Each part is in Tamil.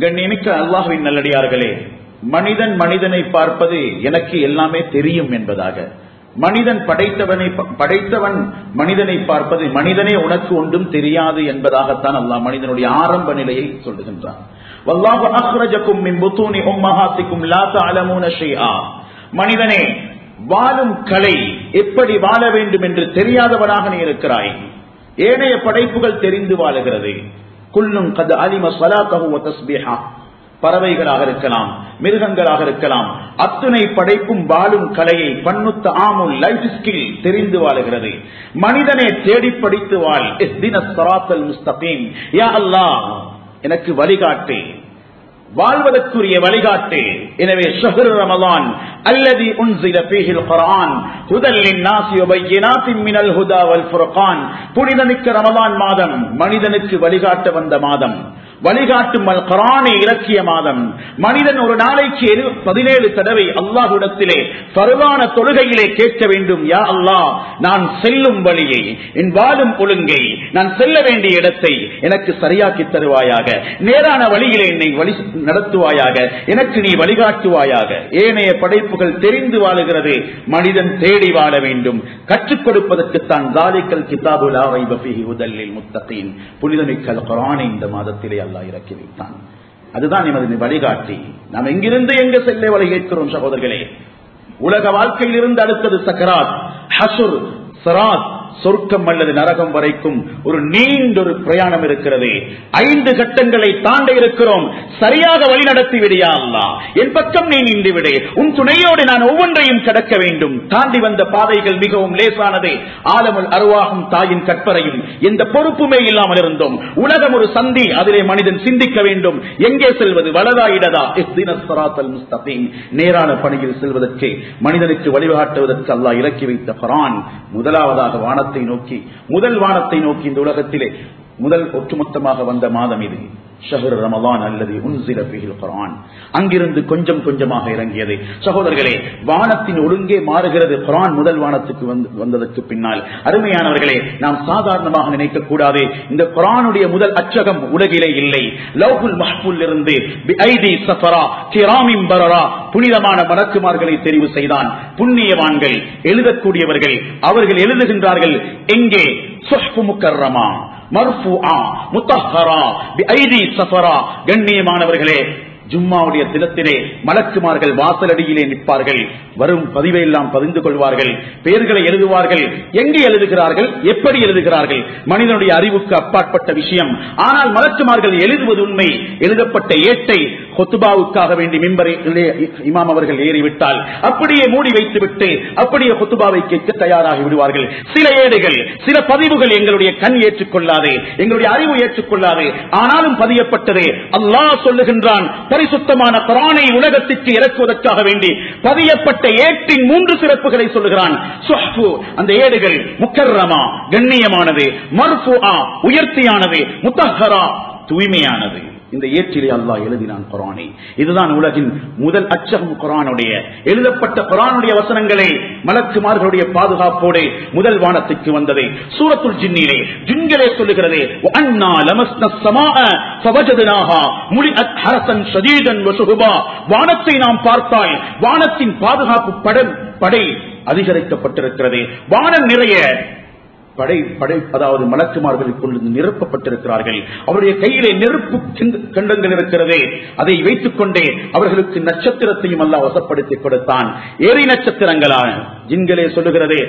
கண்ணியமிக்க அல்லாஹுவின் நல்லடியார்களே மனிதன் மனிதனை பார்ப்பது எனக்கு எல்லாமே தெரியும் என்பதாக. மனிதன் படைத்தவனை படைத்தவன் மனிதனை பார்ப்பது மனிதனே உனக்கு ஒன்றும் தெரியாது என்பதாகத்தான் அல்லாஹ் மனிதனுடைய ஆரம்ப நிலையை சொல்லுகின்றான். மனிதனே வாழும் கலை எப்படி வாழ வேண்டும் என்று தெரியாதவனாக நீ இருக்கிறாய். ஏனைய படைப்புகள் தெரிந்து வாழுகிறது. குல்லும் கது அலிம சலாத்தகு தஸ்பீஹா. பறவைகளாக இருக்கலாம் மிருகங்களாக இருக்கலாம் அத்துணை படைப்பும் வாழும் கலையை பன்னுத்த ஆமுல் லைஃப் ஸ்கில் தெரிந்து வாழுகிறது. மனிதனை தேடி படித்து வாழ். தின ஸிராத்தல் முஸ்தகீம். யா அல்லாஹ் எனக்கு வழிகாட்டு. வாழ்வதற்குரிய வழிகாட்டு. எனவே ஷஹர் ரமலான் அல்லது உன்சில பீஹில் குர்ஆன் ஹுதல்லின் நாசி வபையினாத்தின் மினல் ஹுதா வல் ஃபுர்கான். புனிதமிக்க ரமலான் மாதம் மனிதனுக்கு வழிகாட்ட வந்த மாதம். வழிகாட்டும் கரானை இலக்கிய மாதம். மனிதன் ஒரு நாளைக்கு பதினேழு தடவை அல்லாஹுடத்திலே பருவான தொழுகையிலே கேட்க வேண்டும். யா அல்லாஹ் நான் செல்லும் வழியை என் வாழும் ஒழுங்கை நான் செல்ல வேண்டிய இடத்தை எனக்கு சரியாக்கி தருவாயாக. நேரான வழியிலே என்னை வழி நடத்துவாயாக. எனக்கு நீ வழிகாட்டுவாயாக. ஏனைய படைப்புகள் தெரிந்து வாழுகிறது. மனிதன் தேடி வாழ வேண்டும். கற்றுக் கொடுப்பதற்குத்தான் தாலிக்கல் கிதாபுல் உதல்லில் முத்தகீன் புனிதமிக்கல் குரானை இந்த மாதத்திலே அல்லாஹ் இறக்கி வைத்தான். அதுதான் எமது வழிகாட்டி. நாம் எங்கிருந்து எங்க செல்ல வழி கேட்கிறோம் சகோதரர்களே? உலக வாழ்க்கையில் இருந்து அடுத்தது சக்கராத் ஹசுர் சராத் சொர்க்கம் அல்லது நரகம் வரைக்கும் ஒரு நீண்ட ஒரு பிரயாணம் இருக்கிறது. ஐந்து கட்டங்களை தாண்ட இருக்கிறோம். சரியாக வழிநடத்தி விடியா அல்லா. என் பக்கம் நீ நின்று விடு. உன் துணையோடு நான் ஒவ்வொன்றையும் கடக்க வேண்டும். தாண்டி வந்த பாதைகள் மிகவும் லேசானது. ஆலமுல் அருவாகும் தாயின் கற்பரையும் எந்த பொறுப்புமே இல்லாமல் இருந்தோம். உலகம் ஒரு சந்தி அதிலே மனிதன் சிந்திக்க வேண்டும். எங்கே செல்வது? வலதா இடதா? நேரான பணியில் செல்வதற்கு மனிதனுக்கு வழிகாட்டுவதற்கு அல்லாஹ் இறக்கி வைத்த பரான் முதலாவதாக வானத்தை நோக்கி முதல் வானத்தை நோக்கி இந்த உலகத்திலே முதல் ஒட்டுமொத்தமாக வந்த மாதம் இது. ஷஹர் ரமலான் அல்லது உன்சில பிகில் குரான் அங்கிருந்து கொஞ்சம் கொஞ்சமாக இறங்கியது. சகோதரர்களே வானத்தின் ஒழுங்கே மாறுகிறது. குரான் முதல் வானத்துக்கு வந்ததற்கு பின்னால். அருமையானவர்களே நாம் சாதாரணமாக நினைக்க கூடாது இந்த குரானுடைய முதல் அச்சகம் உலகிலே இல்லை. லவ்ஹுல் மஹ்புல் இருந்து சஃபரா கிராமிம் பரரா புனிதமான மலக்குமார்களை தெரிவு செய்தான். புண்ணியவான்கள் எழுதக்கூடியவர்கள் அவர்கள் எழுதுகின்றார்கள் எங்கே? சொஹ்பு முக்கர்ரமா மர்ஃபுஆ முத்தஹரா பிஐதி சஃபரா. கண்ணியமானவர்களே ஜும்மாவுடைய தினத்திலே மலக்குமார்கள் வாசலடியிலே நிற்பார்கள். வரும் பதிவை எல்லாம் பதிந்து கொள்வார்கள். பெயர்களை எழுதுவார்கள். எங்கே எழுதுகிறார்கள்? எப்படி எழுதுகிறார்கள்? மனிதனுடைய அறிவுக்கு அப்பாற்பட்ட விஷயம். ஆனால் மலக்குமார்கள் எழுதுவது உண்மை. எழுதப்பட்ட ஏட்டை கொத்துபாவுக்காக வேண்டி மிம்பரிலே இமாம் அவர்கள் ஏறிவிட்டால் அப்படியே மூடி வைத்துவிட்டு அப்படியே கொத்துபாவை கேட்க தயாராகி விடுவார்கள். சில ஏடுகள் சில பதிவுகள் எங்களுடைய கண் ஏற்றுக்கொள்ளாது. எங்களுடைய அறிவு ஏற்றுக்கொள்ளாது. ஆனாலும் பதியப்பட்டது. அல்லாஹ் சொல்லுகின்றான் பரிசுத்தமான குரானை உலகத்திற்கு இறக்குவதற்காக வேண்டி பதியப்பட்ட ஏட்டின் மூன்று சிறப்புகளை சொல்லுகிறான். அந்த ஏடுகள் முக்கர்ரமா கண்ணியமானது. மர்ஃபு உயர்த்தியானது. முத்தஹரா தூய்மையானது. இந்த ஏற்றிலே அல்லாஹ் எழுதினான் குரானை இதுதான் உலகின் முதல் அச்சகம் குரானுடைய எழுதப்பட்ட குரானுடைய வசனங்களை மலக்குமார்களுடைய பாதுகாப்போடு முதல் வானத்துக்கு வந்ததை சூரத்துள் ஜின்னிலே ஜின்களே சொல்லுகிறதே வானத்தை நாம் பார்த்தால் வானத்தின் பாதுகாப்பு படம் படை அதிகரிக்கப்பட்டிருக்கிறது. வானம் நிறைய படை படை அதாவது மலக்குமார்கள் கொண்டு நிரப்பப்பட்டிருக்கிறார்கள். அவருடைய கையிலே நெருப்பு கண்டங்கள் இருக்கிறதே. அதை வைத்துக் கொண்டே அவர்களுக்கு நட்சத்திரத்தையும் அல்ல வசப்படுத்தி கொடுத்தான். ஏறி நட்சத்திரங்களான ஜின்களே சொல்லுகிறதே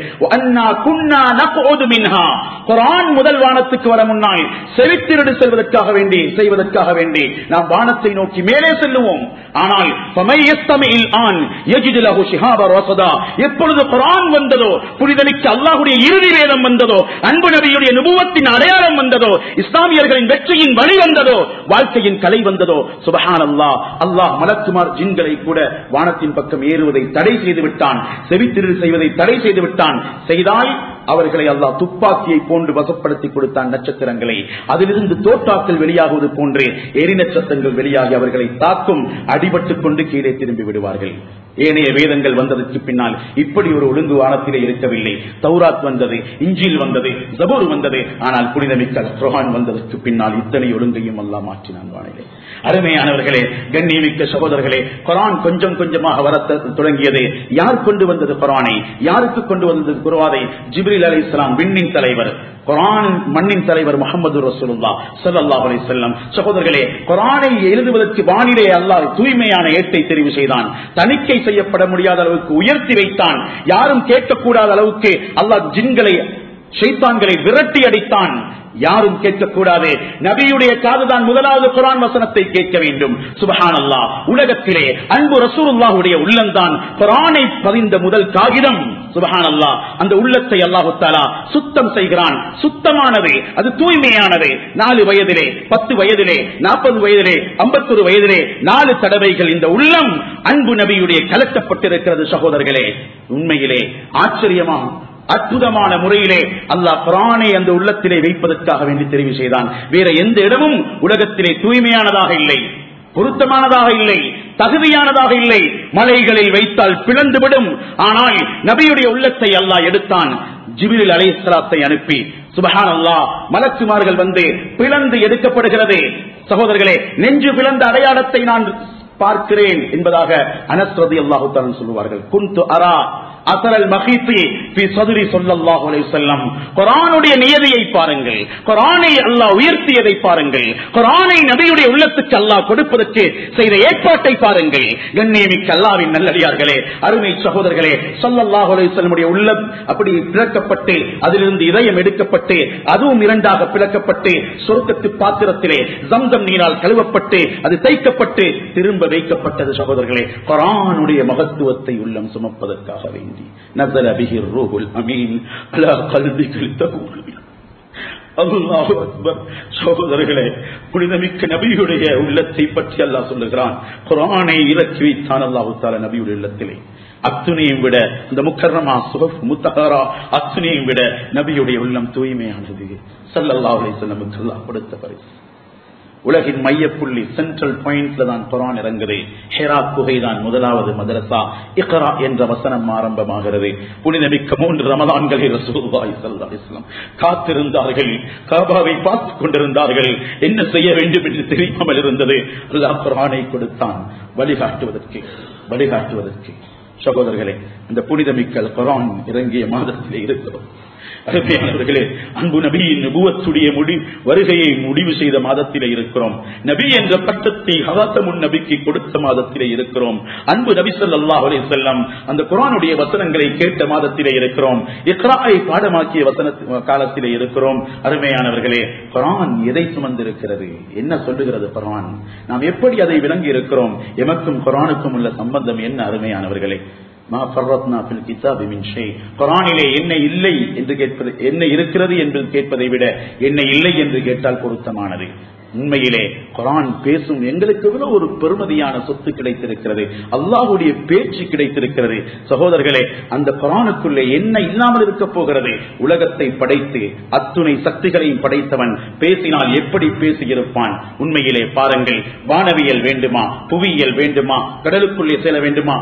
குரான் முதல் வானத்துக்கு வர முன்னால் செவித்திரடு செல்வதற்காக வேண்டி செய்வதற்காக வேண்டி நாம் வானத்தை நோக்கி மேலே செல்லுவோம். ஆனால் எப்பொழுது குரான் வந்ததோ புரிதலுக்கு அல்லாஹுடைய இறுதி வேதம் வந்ததோ அன்பு நபியுடைய நுபுவத்தின் அடையாளம் வந்ததோ இஸ்லாமியர்களின் வெற்றியின் வழி வந்ததோ வாழ்க்கையின் கலை வந்ததோ சுபஹான் அல்லா அல்லாஹ் மலக்குமார் ஜின்களை கூட வானத்தின் பக்கம் ஏறுவதை தடை செய்து விட்டான் செவித்திரு செய்வதை தடை செய்து விட்டான் செய்தால் அவர்களை அல்லாஹ் துப்பாக்கியை போன்று வசப்படுத்தி கொடுத்தான் நட்சத்திரங்களை. அதிலிருந்து தோட்டாக்கள் வெளியாகுவது போன்று எரி நட்சத்திரங்கள் வெளியாகி அவர்களை தாக்கும் அடிபட்டுக் கொண்டு கீழே திரும்பி விடுவார்கள். ஏனைய வேதங்கள் வந்ததற்கு பின்னால் இப்படி ஒரு ஒழுங்கு வானத்திலே இருக்கவில்லை. தௌராத் வந்தது இஞ்சில் வந்தது ஜபூர் வந்தது ஆனால் புனிதமிக்க ரொஹான் வந்ததற்கு பின்னால் இத்தனை ஒழுங்கையும் அல்லா மாற்றினான் வானிலை. அருமையானவர்களே கண்ணியமிக்க சகோதரர்களே குரான் கொஞ்சம் கொஞ்சமாக வர தொடங்கியது. யார் கொண்டு வந்தது குரானை? யாருக்கு கொண்டு வந்தது குருவாதை ஜிப்ரில் அலி இஸ்லாம் விண்ணின் தலைவர் குரான் மண்ணின் தலைவர் முகமது ரசூலுல்லா ஸல்லல்லாஹு அலி செல்லம் சகோதரர்களே குரானை எழுதுவதற்கு வானிலே அல்லாஹ் தூய்மையான ஏட்டை தெரிவு செய்தான். தணிக்கை செய்யப்பட முடியாத அளவுக்கு உயர்த்தி வைத்தான். யாரும் கேட்கக்கூடாத அளவுக்கு அல்லாஹ் ஜின்களை ஷைத்தான்களை விரட்டி அடித்தான். யாரும் கேட்கக்கூடாது. நபியுடைய காதுதான் முதலாவது குரான் வசனத்தை கேட்க வேண்டும். சுபஹான் அல்லா உலகத்திலே அன்பு ரசூலுல்லாஹுடைய உள்ளம்தான் குரானை பதிந்த முதல் காகிதம். சுபஹான் அல்லா அந்த உள்ளத்தை அல்லாஹாலா சுத்தம் செய்கிறான். சுத்தமானது. அது தூய்மையானது. நாலு வயதிலே பத்து வயதிலே நாற்பது வயதிலே ஐம்பத்தொரு வயதிலே நாலு தடவைகள் இந்த உள்ளம் அன்பு நபியுடைய கலக்கப்பட்டிருக்கிறது சகோதரர்களே. உண்மையிலே ஆச்சரியமா? அற்புதமான முறையிலே அல்லாஹ் குரானை அந்த உள்ளத்திலே வைப்பதற்காக வேண்டி தெரிவு செய்தான். வேற எந்த இடமும் உலகத்திலே தூய்மையானதாக இல்லை பொருத்தமானதாக இல்லை தகுதியானதாக இல்லை. மலைகளில் வைத்தால் பிளந்துவிடும். ஆனால் நபியுடைய உள்ளத்தை அல்லாஹ் எடுத்தான். ஜிபிலில் அலைஹிஸ்ஸலாத்தை அனுப்பி சுபஹான் அல்லாஹ் மலக்குமார்கள் வந்து பிளந்து எடுக்கப்படுகிறது. சகோதரர்களே நெஞ்சு பிளந்த அடையாளத்தை நான் பார்க்கிறேன் என்பதாக அனஸ்ரதி அல்லாஹு சொல்லுவார்கள். குந்து அரா அசரல் மகித்தி பி சதுரி சொல்லல்லாஹு நியதியை பாருங்கள். அல்லாஹ் உயர்த்தியதை பாருங்கள். நபியுடைய உள்ளத்துக்கு அல்லாஹ் கொடுப்பதற்கு செய்த ஏற்பாட்டை பாருங்கள். கண்ணியமிக்க நல்லடியார்களே அருமை சகோதரர்களே ஸல்லல்லாஹு உள்ளம் அப்படி பிளக்கப்பட்டு அதிலிருந்து இதயம் எடுக்கப்பட்டு அதுவும் இரண்டாக பிளக்கப்பட்டு சொர்க்கத்து பாத்திரத்திலே ஜம்சம் நீரால் கழுவப்பட்டு அது தைக்கப்பட்டு திரும்ப வைக்கப்பட்டது சகோதரர்களே. குரானுடைய மகத்துவத்தை உள்ளம் சுமப்பதற்காக வேண்டி نزل به الروح الامين على قلبك لتكون அல்லாஹு அக்பர் சகோதரர்களே புனிதமிக்க நபியுடைய உள்ளத்தை பற்றி அல்லாஹ் சொல்லுகிறான் குரானை இறக்கி வைத்தான் அல்லாஹு தால நபியுடைய உள்ளத்திலே அத்துணையும் விட இந்த முக்கரமா சுகப் முத்தகரா அத்துணையும் விட நபியுடைய உள்ளம் தூய்மையானது சல்லல்லாஹு அலைஹி வஸல்லம் அல்லாஹ் கொடுத்த பரிசு உலகின் மையப்புள்ளி சென்ட்ரல் பாயிண்ட்ல தான் குரான் இறங்குது. ஹெரா குகை தான் முதலாவது மதரசா. இக்ரா என்ற வசனம் ஆரம்பமாகிறது. புனிதமிக்க மூன்று ரமதான்களை ரசூலுல்லாஹி காத்திருந்தார்கள். காபாவை பார்த்துக் கொண்டிருந்தார்கள். என்ன செய்ய வேண்டும் என்று தெரியாமல் இருந்தது. அல்லா குரானை கொடுத்தான். வழிகாட்டுவதற்கு வழிகாட்டுவதற்கு. சகோதரர்களே இந்த புனிதமிக்கல் குரான் இறங்கிய மாதத்திலே இருக்கிறோம். அருமையானவர்களே அன்பு நபியின் நபுவத்துடைய முடி வருகையை முடிவு செய்த மாதத்திலே இருக்கிறோம். நபி என்ற பட்டத்தை ஹவாத்தமுன் நபிக்கு கொடுத்த மாதத்திலே இருக்கிறோம். அன்பு நபி சொல்லாஹ் அலே செல்லம் அந்த குரானுடைய வசனங்களை கேட்ட மாதத்திலே இருக்கிறோம். இக்ராயை பாடமாக்கிய வசன காலத்திலே இருக்கிறோம். அருமையானவர்களே குரான் எதை சுமந்திருக்கிறது? என்ன சொல்லுகிறது குரான் நாம் எப்படி அதை விளங்கி இருக்கிறோம் எமக்கும் குரானுக்கும் உள்ள சம்பந்தம் என்ன அருமையானவர்களே? மா என்ன இல்லை என்று கேட்பது என்ன இருக்கிறது என்று கேட்பதை விட என்ன இல்லை என்று கேட்டால் பொருத்தமானது. உண்மையிலே குரான் பேசும் எங்களுக்கு எவ்வளவு ஒரு பெருமதியான சொத்து கிடைத்திருக்கிறது அல்லாஹுடைய பேச்சு கிடைத்திருக்கிறது. சகோதரர்களே அந்த குரானுக்குள்ளே என்ன இல்லாமல் இருக்க போகிறது? உலகத்தை படைத்து அத்துணை சக்திகளையும் படைத்தவன் பேசினால் எப்படி பேசியிருப்பான்? உண்மையிலே பாருங்கள் வானவியல் வேண்டுமா? புவியியல் வேண்டுமா? கடலுக்குள்ளே செல்ல வேண்டுமா?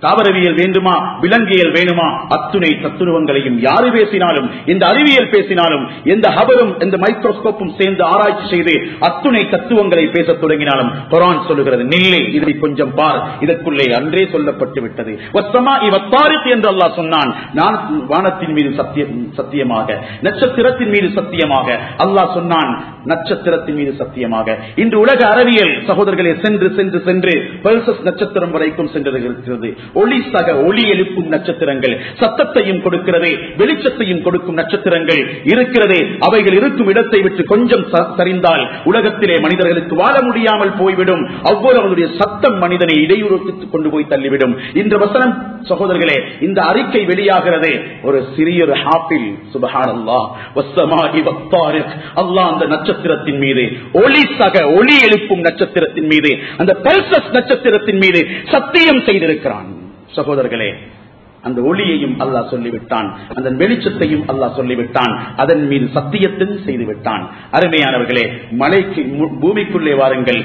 தாவரவியல் வேண்டுமா? விலங்கியல் வேண்டுமா அத்துணை தத்துவங்களையும் யாரு பேசினாலும் எந்த அறிவியல் பேசினாலும் எந்த ஹபரும் எந்த மைக்ரோஸ்கோப்பும் சேர்ந்து ஆராய்ச்சி செய்து அத்துணை தத்துவங்களை பேசத் தொடங்கினாலும் குரான் சொல்லுகிறது நில்லை இதை கொஞ்சம் பார் இதற்குள்ளே அன்றே சொல்லப்பட்டு விட்டது. என்று அல்லாஹ் சொன்னான் நான் வானத்தின் மீது சத்தியம் சத்தியமாக நட்சத்திரத்தின் மீது சத்தியமாக அல்லாஹ் சொன்னான் நட்சத்திரத்தின் மீது சத்தியமாக. இன்று உலக அறிவியல் சகோதரர்களே சென்று சென்று சென்று பெர்சஸ் நட்சத்திரம் வரைக்கும் சென்றிருக்கிறது. ஒளி சக ஒளி எழுப்பும் நட்சத்திரங்கள் சத்தத்தையும் கொடுக்கிறது வெளிச்சத்தையும் கொடுக்கும் நட்சத்திரங்கள் இருக்கிறது அவைகள் இருக்கும் இடத்தை விட்டு கொஞ்சம் சரிந்தால் என்றால் உலகத்திலே மனிதர்களுக்கு வாழ முடியாமல் போய்விடும். அவ்வளவு அவனுடைய சத்தம் மனிதனை இடையூறுக்கு கொண்டு போய் தள்ளிவிடும். இந்த வசனம் சகோதரர்களே இந்த அறிக்கை வெளியாகிறது. ஒரு சிறிய ஹாப்பில் சுபஹான் அல்லாஹ் வத்தாரிக். அல்லாஹ் அந்த நட்சத்திரத்தின் மீது ஒளி சக ஒளி எழுப்பும் நட்சத்திரத்தின் மீது அந்த பல்சஸ் நட்சத்திரத்தின் மீது சத்தியம் செய்திருக்கிறான். சகோதரர்களே அந்த ஒளியையும் அல்லாஹ் சொல்லிவிட்டான். அந்த வெளிச்சத்தையும் அல்லாஹ் சொல்லிவிட்டான். அதன் மீது சத்தியத்தையும் செய்து விட்டான் அருமையானவர்களே மலைக்கு பூமிக்குள்ளே வாருங்கள்.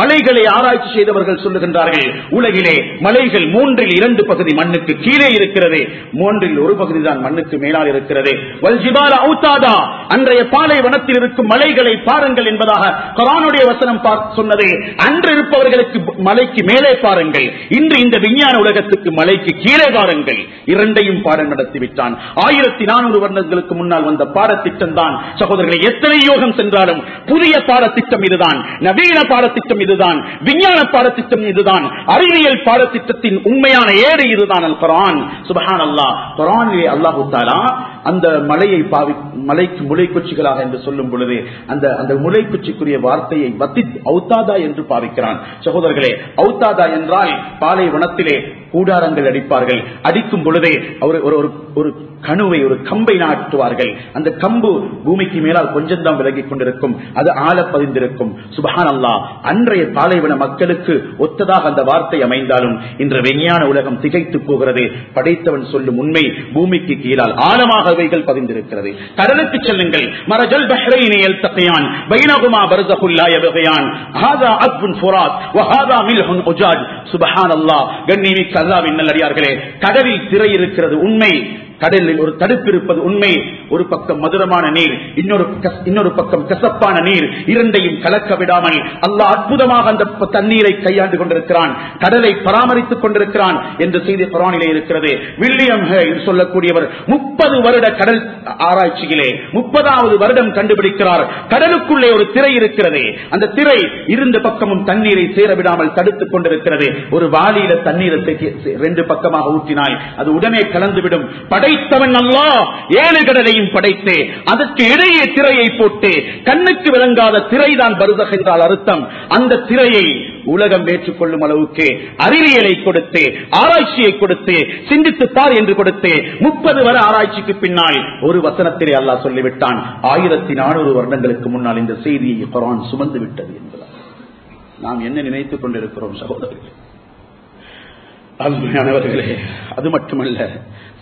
மலைகளை ஆராய்ச்சி செய்தவர்கள் சொல்லுகின்றார்கள் உலகிலே மலைகள் மூன்றில் இரண்டு பகுதி மண்ணுக்கு கீழே இருக்கிறது. மூன்றில் ஒரு பகுதி தான் மண்ணுக்கு மேலால் இருக்கிறது. அவுத்தாதா அன்றைய பாலைவனத்தில் இருக்கும் மலைகளை பாருங்கள் என்பதாக கொரானுடைய வசனம் சொன்னது. அன்று இருப்பவர்களுக்கு மலைக்கு மேலே பாருங்கள். இன்று இந்த விஞ்ஞான உலகத்துக்கு மலைக்கு கீழே பாருங்கள் இரண்டையும் பாடம் நடத்திவிட்டான். ஆயிரத்தி நானூறு வருடங்களுக்கு முன்னால் வந்த பாடத்திட்டம் தான் சகோதரர்களை எத்தனை யோகம் சென்றாலும் புதிய பாடத்திட்டம் இதுதான். நவீன பாடத்திட்டம் இதுதான். விஞ்ஞான பாடத்திட்டம் இதுதான். அறிவியல் பாடத்திட்டத்தின் உண்மையான ஏடு இதுதான் அல் குரான். சுபஹான் அல்லா குரானிலே அல்லாஹு தாலா அந்த மலையை பாவி மலைக்கு முளைக்குச்சிகளாக என்று சொல்லும் பொழுது அந்த அந்த முளைக்குச்சிக்குரிய வார்த்தையை வத்தித் அவுத்தாதா என்று பாவிக்கிறான். சகோதரர்களே அவுத்தாதா என்றால் பாலைவனத்திலே கூடாரங்கள் அடிப்பார்கள். அடிக்கும் பொழுதே அவர் ஒரு ஒரு- கணுவை ஒரு கம்பை நாட்டுவார்கள். அந்த கம்பு பூமிக்கு மேலால் கொஞ்சம் தான் விலகி கொண்டிருக்கும். அது ஆழ பதிந்திருக்கும். சுபஹான் அல்லா அன்றைய பாலைவன மக்களுக்கு ஒத்ததாக அந்த வார்த்தை அமைந்தாலும் இன்று விஞ்ஞான உலகம் திகைத்து போகிறது. படைத்தவன் சொல்லும் உண்மை பூமிக்கு கீழால் ஆழமாக அவைகள் பதிந்திருக்கிறது. கடலுக்கு செல்லுங்கள். மரஜல் பஹ்ரைனி யல்தகியான். பைனஹுமா பர்ஸகுல் லா ஹாதா அத்புன் ஃபுராத். வஹாதா மில்ஹுன் உஜாஜ். சுப்ஹானல்லாஹ் கண்ணியமிக்க மின்னல் அடியார்களே கதவில் திரை இருக்கிறது உண்மை. கடலில் ஒரு தடுப்பு இருப்பது உண்மை. ஒரு பக்கம் மதுரமான நீர் இன்னொரு இன்னொரு பக்கம் கசப்பான நீர். இரண்டையும் கலக்க விடாமல் அல்லாஹ் அற்புதமாக அந்த தண்ணீரை கையாண்டு கொண்டிருக்கிறான். கடலை பராமரித்துக் கொண்டிருக்கிறான் என்ற செய்தி குரானிலே இருக்கிறது. வில்லியம் சொல்லக்கூடியவர் முப்பது வருட கடல் ஆராய்ச்சியிலே முப்பதாவது வருடம் கண்டுபிடிக்கிறார். கடலுக்குள்ளே ஒரு திரை இருக்கிறது. அந்த திரை இருந்த பக்கமும் தண்ணீரை சேர விடாமல் தடுத்துக் கொண்டிருக்கிறது. ஒரு வாலியில தண்ணீரை ரெண்டு பக்கமாக ஊற்றினால் அது உடனே கலந்துவிடும். படைத்தவன் அல்லா. ஏழு கடலையும் படைத்து அதற்கு இடையே திரையை போட்டு கண்ணுக்கு விளங்காத திரைதான் பருதக என்றால் அர்த்தம். அந்த திரையை உலகம் ஏற்றுக்கொள்ளும் அளவுக்கு அறிவியலை கொடுத்து ஆராய்ச்சியை கொடுத்து சிந்தித்து பார் என்று கொடுத்து முப்பது வர ஆராய்ச்சிக்கு பின்னால் ஒரு வசனத்திலே அல்லாஹ் சொல்லிவிட்டான். ஆயிரத்தி நானூறு வருடங்களுக்கு முன்னால் இந்த செய்தியை குரான் சுமந்து விட்டது என்பதால். நாம் என்ன நினைத்துக் கொண்டிருக்கிறோம் சகோதரர்களே? அருமையானவர்களே அது மட்டுமல்ல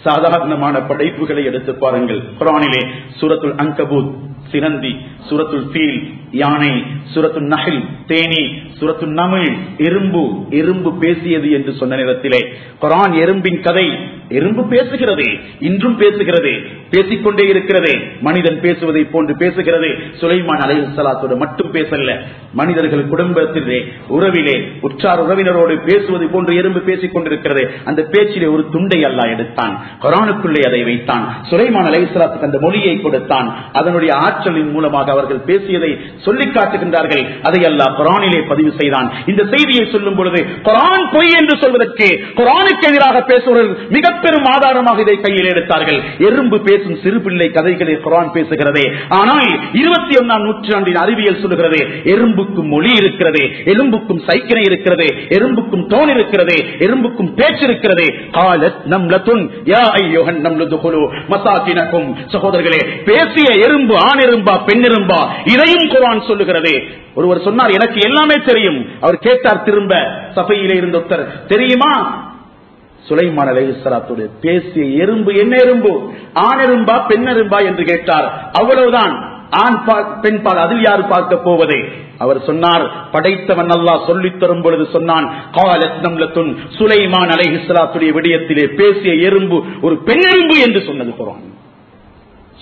சாதாரணமான படைப்புகளை எடுத்து பாருங்கள். குரானிலே சூரத்துல் அங்கபூத் சிறந்தி சூரத்துல் பீல் யானை சூரத்துல் நகில் தேனி சூரத்துல் நமிழ் எறும்பு எறும்பு பேசியது என்று சொன்ன நேரத்திலே குரான் எறும்பின் கதை எறும்பு பேசுகிறது இன்றும் பேசுகிறது பேசிக்கொண்டே இருக்கிறது மனிதன் பேசுவதை போன்று பேசுகிறது சுலைமான் அலை சலாத்தோடு மட்டும் பேசல மனிதர்கள் குடும்பத்திலே உறவிலே உற்றார் உறவினரோடு பேசுவது போன்று எறும்பு பேசிக் கொண்டிருக்கிறது அந்த பேச்சிலே ஒரு துண்டை அல்லாஹ் எடுத்தான் கொரானுக்குள்ளே அதை வைத்தான் சுலைமான் அலை சலாத்துக்கு அந்த மொழியை கொடுத்தான் அதனுடைய ஆற்றலின் மூலமாக அவர்கள் பேசியதை சொல்லிக் காட்டுகின்றார்கள் அதை அல்லாஹ் குரானிலே பதிவு செய்தான். இந்த செய்தியை சொல்லும் பொழுது குரான் பொய் என்று சொல்வதற்கு குரானுக்கு எதிராக பேசுவவர்கள் மிக பெரும் ஆதாரமாக இதை கையில் எடுத்தார்கள். எறும்பு பேசும் சிறு பிள்ளை கதைகளை குரான் பேசுகிறது. ஆனால் இருபத்தி ஒன்னாம் நூற்றாண்டின் அறிவியல் சொல்லுகிறது எறும்புக்கும் மொழி இருக்கிறது எலும்புக்கும் சைக்கினை இருக்கிறது எறும்புக்கும் தோன் இருக்கிறது எறும்புக்கும் பேச்சு இருக்கிறது. காலத் நம்லத்துன் யா ஐயோகன் நம்லுதுகுலு மசாக்கினக்கும். சகோதரர்களே பேசிய எறும்பு ஆண் எறும்பா பெண் எறும்பா இதையும் குரான் சொல்லுகிறது. ஒருவர் சொன்னார் எனக்கு எல்லாமே தெரியும். அவர் கேட்டார் திரும்ப சபையிலே இருந்த ஒருத்தர் தெரியுமா? சுலைமான் அலைஹிஸ்ஸலாத்துடைய பேசிய எறும்பு என்ன எறும்பு? ஆண் எறும்பா பெண் எறும்பா என்று கேட்டார். அவ்வளவுதான். ஆண் பால் பெண் பால் அதில் யார் பார்க்க போவதே? அவர் சொன்னார் படைத்தவன் அல்லா சொல்லித் தரும் பொழுது சொன்னான் காலத் நம்லத்துன் சுலைமான் அலைஹிஸ்ஸலாத்துடைய விடயத்திலே பேசிய எறும்பு ஒரு பெண் எறும்பு என்று சொன்னது போறான்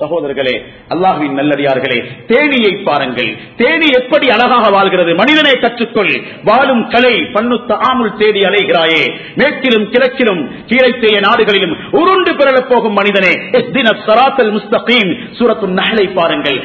சகோதரர்களே அல்லாஹுவின் நல்லடியார்களே தேனியை பாருங்கள். தேனி எப்படி அழகாக வாழ்கிறது? மனிதனை கற்றுக்கொள். வாழும் கலை பன்னுத்த ஆமுல் தேடி அலைகிறாயே. மேற்கிலும் கிழக்கிலும் கீழைத்தேய நாடுகளிலும் உருண்டு பிறழப் போகும் மனிதனே. இஹ்தின முஸ்தகீம். சூரத்துன் நஹ்லை பாருங்கள்.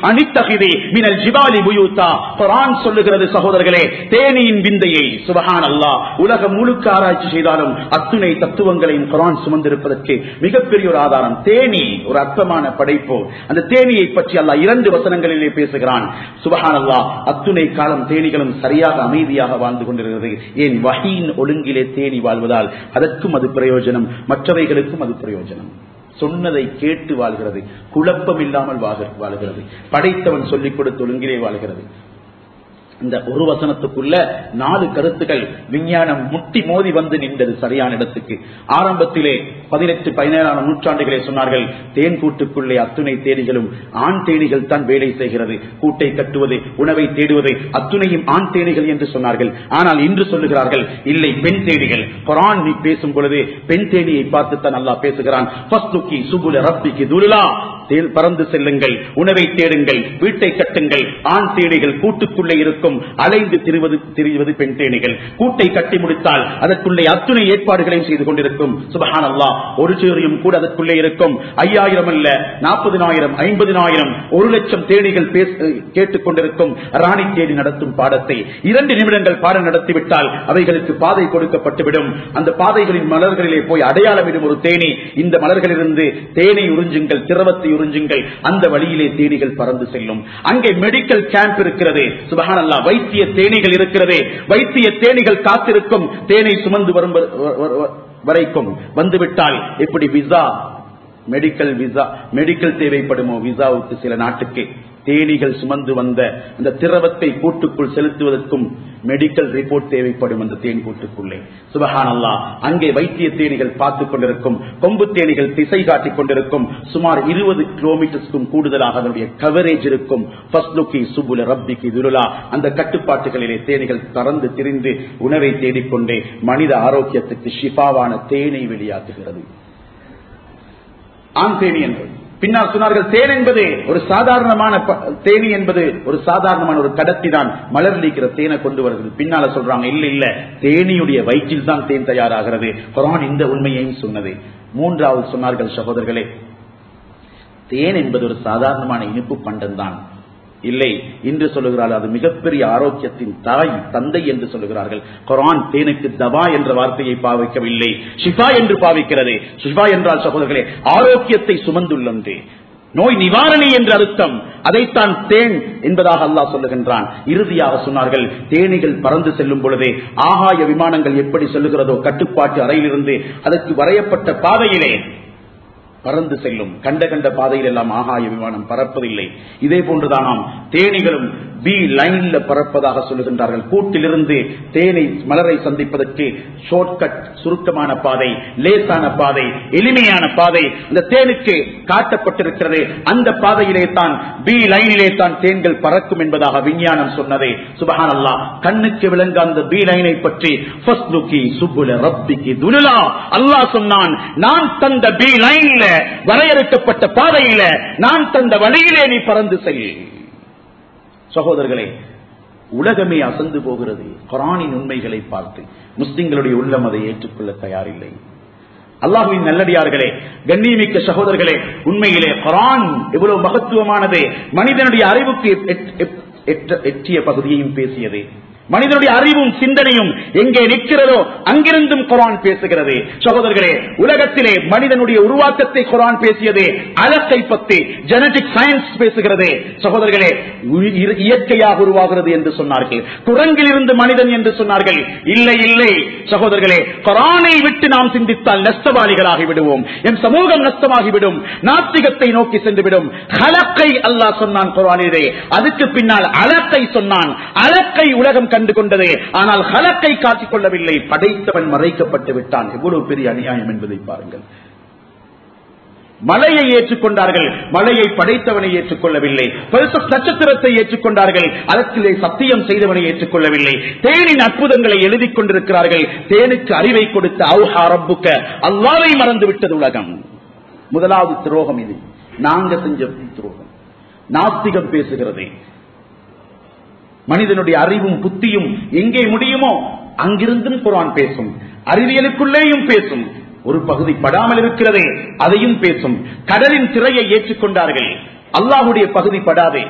அனித்தகிதி மினல் ஜிபாலி புயூதா குர்ஆன் சொல்லுகிறது சகோதரர்களே தேனியின் விந்தையை. சுபஹானல்லாஹ். உலகம் முழுக்க ஆராய்ச்சி செய்தாலும் அத்துணை தத்துவங்களையும் குரான் சுமந்திருப்பதற்கு மிகப்பெரிய ஒரு ஆதாரம் தேனி ஒரு அர்த்தமான படைப்பு. அந்த தேனியை பற்றி அல்ல இரண்டு வசனங்களிலே பேசுகிறான். சுபஹானல்லாஹ் அத்துணை காலம் தேனிகளும் சரியாக அமைதியாக வாழ்ந்து கொண்டிருக்கிறது. ஏன்? வகையின் ஒழுங்கிலே தேனி வாழ்வதால் அதற்கும் அது பிரயோஜனம் மற்றவைகளுக்கும் அது பிரயோஜனம். சொன்னதை கேட்டு வாழ்கிறது குழப்பம் இல்லாமல் வாழ்கிறது. படைத்தவன் சொல்லிக் கொடுத்து ஒழுங்கிலே வாழ்கிறது. இந்த ஒரு வசனத்துக்குள்ள நாலு கருத்துக்கள் விஞ்ஞானம் முட்டி மோதி வந்து நின்றது சரியான இடத்துக்கு. ஆரம்பத்திலே பதினெட்டு பதினேழாம் நூற்றாண்டுகளே சொன்னார்கள் தேன் கூட்டுக்குள்ளே அத்துணை தேனிகளும் ஆண் தேனிகள் தான் வேலை செய்கிறது. கூட்டை கட்டுவது உணவை தேடுவது அத்துணையும் ஆண் தேனிகள் என்று சொன்னார்கள். ஆனால் இன்று சொல்லுகிறார்கள் இல்லை பெண் தேனிகள். குரான் நீ பேசும் பொழுது பெண் தேனியை பார்த்துத்தான் நல்லா பேசுகிறான். பறந்து செல்லுங்கள். உணவை தேடுங்கள். வீட்டை கட்டுங்கள். ஆண் தேனிகள் கூட்டுக்குள்ளே இருக்கும். அலைந்து திரிவது திரிவது பெண் தேனிகள். கூட்டை கட்டி முடித்தால் அதற்குள்ளே அத்துணை ஏற்பாடுகளையும் செய்து கொண்டிருக்கும். சுபஹான் அல்லா ஒரு சேரியும் கூட அதற்குள்ளே இருக்கும். ஐயாயிரம் அல்ல நாற்பதினாயிரம் ஐம்பதினாயிரம் ஒரு லட்சம் தேனிகள் பேச கேட்டுக் கொண்டிருக்கும். ராணி தேடி நடத்தும் பாடத்தை இரண்டு நிமிடங்கள் பாடம் நடத்திவிட்டால் அவைகளுக்கு பாதை கொடுக்கப்பட்டுவிடும். அந்த பாதைகளின் மலர்களிலே போய் அடையாளமிடும் ஒரு தேனி. இந்த மலர்களிலிருந்து தேனை உறிஞ்சுங்கள். திரவத்தை உறிஞ்சுங்கள். அந்த வழியிலே தேனிகள் பறந்து செல்லும். அங்கே மெடிக்கல் கேம்ப் இருக்கிறது. சுபஹானல்லா வைத்திய தேனிகள் இருக்கிறது. வைத்திய தேனிகள் காத்திருக்கும். தேனை சுமந்து வரும் வரைக்கும். வந்துவிட்டால் எப்படி விசா? Medical visa. மெடிக்கல் தேவைப்படுமோ? விசாவுக்கு சில நாட்டுக்கு. தேனிகள் சுமந்து வந்த அந்த திரவத்தை கூட்டுக்குள் செலுத்துவதற்கும் மெடிக்கல் ரிப்போர்ட் தேவைப்படும் அந்த தேன் கூட்டுக்குள்ளே. சுபஹான் அல்லா அங்கே வைத்திய தேனிகள் பார்த்துக் கொண்டிருக்கும் கொம்பு தேனிகள் திசை காட்டிக் கொண்டிருக்கும் சுமார் இருபது கிலோமீட்டர்ஸ்க்கும் கூடுதலாக அதனுடைய கவரேஜ் இருக்கும். சுபுல ரப்பிக்கு துருளா அந்த கட்டுப்பாட்டுகளிலே தேனிகள் பறந்து திரிந்து உணவை தேடிக்கொண்டே மனித ஆரோக்கியத்துக்கு ஷிஃபாவான தேனை வெளியாக்குகிறது. ஆண் தேனி என்று பின்னால் சொன்னார்கள் தேன் என்பது ஒரு சாதாரணமான தேனி என்பது ஒரு சாதாரணமான ஒரு கடத்தி தான். மலர் நீக்கிற தேனை கொண்டு வருகிறது. பின்னால சொல்றாங்க இல்ல இல்ல தேனியுடைய வயிற்றில் தான் தேன் தயாராகிறது. குரான் இந்த உண்மையையும் சொன்னது. மூன்றாவது சொன்னார்கள் சகோதரர்களே தேன் என்பது ஒரு சாதாரணமான இனிப்பு பண்டம் தான் இல்லை இன்று சொல்லுகிறார்கள் அது மிகப்பெரிய ஆரோக்கியத்தின் தாய் தந்தை என்று சொல்லுகிறார்கள். குரான் தேனுக்கு தவா என்ற வார்த்தையை பாவிக்கவில்லை. ஷிஃபா என்று பாவிக்கிறது. ஷிஃபா என்றால் சகோதரர்களே ஆரோக்கியத்தை சுமந்துள்ளது நோய் நிவாரணி என்று அர்த்தம். அதைத்தான் தேன் என்பதாக அல்லாஹ் சொல்லுகின்றான். இறுதியாக சொன்னார்கள் தேனிகள் பறந்து செல்லும் பொழுது ஆகாய விமானங்கள் எப்படி செல்லுகிறதோ கட்டுப்பாட்டு அறையிலிருந்து அதற்கு வரையப்பட்ட பாதையிலே பறந்து செல்லும். கண்ட கண்ட பாதையில் எல்லாம் ஆகாய விமானம் பறப்பதில்லை. இதே போன்றுதானாம் தேனிகளும் பி லைன்ல பறப்பதாக சொல்லுகின்றார்கள். கூட்டிலிருந்து தேனை மலரை சந்திப்பதற்கு ஷார்ட்கட் சுருக்கமான பாதை லேசான பாதை எளிமையான பாதை இந்த தேனுக்கு காட்டப்பட்டிருக்கிறது. அந்த பாதையிலே தான் பி லைனிலே தான் தேன்கள் பறக்கும் என்பதாக விஞ்ஞானம் சொன்னதே. சுபஹான் அல்லா கண்ணுக்கு விளங்க அந்த பி லைனை பற்றி ஃபஸ்லுகி சுப்புல ரப்பிக்கு துலுலா. அல்லா சொன்னான் நான் தந்த பி லைன்ல வரையறுக்கப்பட்ட பாதையில நான் தந்த வழியிலே நீ பறந்து செல் சகோதரர்களே உலகமே அசந்து போகிறது குரானின் உண்மைகளை பார்த்து முஸ்லிம்களுடைய உள்ளம் அதை ஏற்றுக்கொள்ள தயாரில்லை அல்லாஹுவின் நல்லடியார்களே கண்ணியமிக்க சகோதரர்களே உண்மையிலே குரான் எவ்வளவு மகத்துவமானது மனிதனுடைய அறிவுக்கு எட்டிய பகுதியையும் பேசியது மனிதனுடைய அறிவும் சிந்தனையும் எங்கே நிற்கிறதோ அங்கிருந்தும் குரான் பேசுகிறது. சகோதரர்களே உலகத்திலே மனிதனுடைய உருவாக்கத்தை குரான் பேசியது அழகை பத்தி ஜெனடிக் சயின்ஸ் பேசுகிறது. சகோதரர்களே இயற்கையாக உருவாகிறது என்று சொன்னார்கள். குரங்கில் இருந்து மனிதன் என்று சொன்னார்கள். இல்லை இல்லை. சகோதரர்களே குரானை விட்டு நாம் சிந்தித்தால் நஷ்டவாளிகளாகி விடுவோம். என் சமூகம் நஷ்டமாகிவிடும் நாத்திகத்தை நோக்கி சென்றுவிடும் ஹலக்கை அல்லாஹ் சொன்னான் குரானிலே. அதுக்கு பின்னால் அலக்கை சொன்னான். அலக்கை உலகம் கண்டு கொண்டது. ஆனால் ஹலக்கை காட்டிக் கொள்ளவில்லை. படைத்தவன் மறைக்கப்பட்டு விட்டான். எவ்வளவு பெரிய அநியாயம் என்பதை பாருங்கள். மலையை ஏற்றுக்கொண்டார்கள். மலையை படைத்தவனை ஏற்றுக்கொள்ளவில்லை. நட்சத்திரத்தை ஏற்றுக்கொண்டார்கள். அதற்கிலே சத்தியம் செய்தவனை ஏற்றுக்கொள்ளவில்லை. தேனின் அற்புதங்களை எழுதி கொண்டிருக்கிறார்கள். தேனுக்கு அறிவை கொடுத்த அவுஹா ரப்புக்க. அல்லாவை மறந்து விட்டது உலகம். முதலாவது துரோகம் இது. நாங்க செஞ்ச துரோகம். நாஸ்திகம் பேசுகிறது. மனிதனுடைய அறிவும் புத்தியும் எங்கே முடியுமோ அங்கிருந்தும் குரான் பேசும். அறிவியலுக்குள்ளேயும் பேசும். ஒரு பகுதி படாமல் இருக்கிறதே அதையும் பேசும். கடலின் திரையை ஏற்றுக்கொண்டார்கள். அல்லாஹுடைய பகுதி படாதே.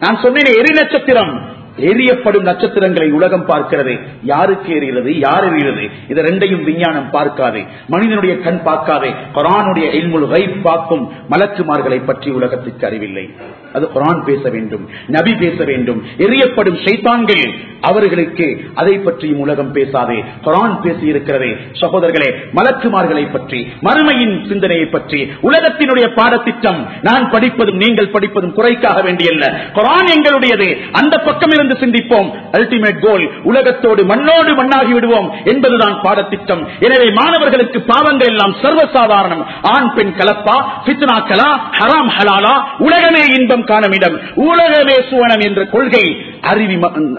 நான் சொன்னேன் எரி நட்சத்திரம் எரியப்படும் நட்சத்திரங்களை உலகம் பார்க்கிறது. யாருக்கு எரிகிறது? யார் எரிகிறது? இது ரெண்டையும் விஞ்ஞானம் பார்க்காது. மனிதனுடைய கண் பார்க்காது. குரானுடைய இல்முல் கைப் பார்க்கும் மலக்குமார்களை பற்றி உலகத்துக்கு அறிவில்லை. அது குரான் பேச வேண்டும் நபி பேச வேண்டும். எரியப்படும் சைத்தான்கள் அவர்களுக்கு அதை பற்றியும் உலகம் பேசாதே. குரான் பேசி இருக்கிறதே சகோதரர்களே மலக்குமார்களை பற்றி மறுமையின் சிந்தனையை பற்றி உலகத்தினுடைய பாடத்திட்டம். நான் படிப்பதும் நீங்கள் படிப்பதும் குறைக்காக வேண்டியல்ல. குரான் எங்களுடையது. அந்த பக்கம் சேர்ந்து சிந்திப்போம். அல்டிமேட் கோல் உலகத்தோடு மண்ணோடு மண்ணாகி விடுவோம் என்பதுதான் பாடத்திட்டம். எனவே மாணவர்களுக்கு பாவங்கள் எல்லாம் சர்வசாதாரணம். ஆண் பெண் கலப்பா பித்னா கலா ஹராம் ஹலாலா உலகமே இன்பம் காணும் இடம் உலகமே சுவனம் என்ற கொள்கை அறிவி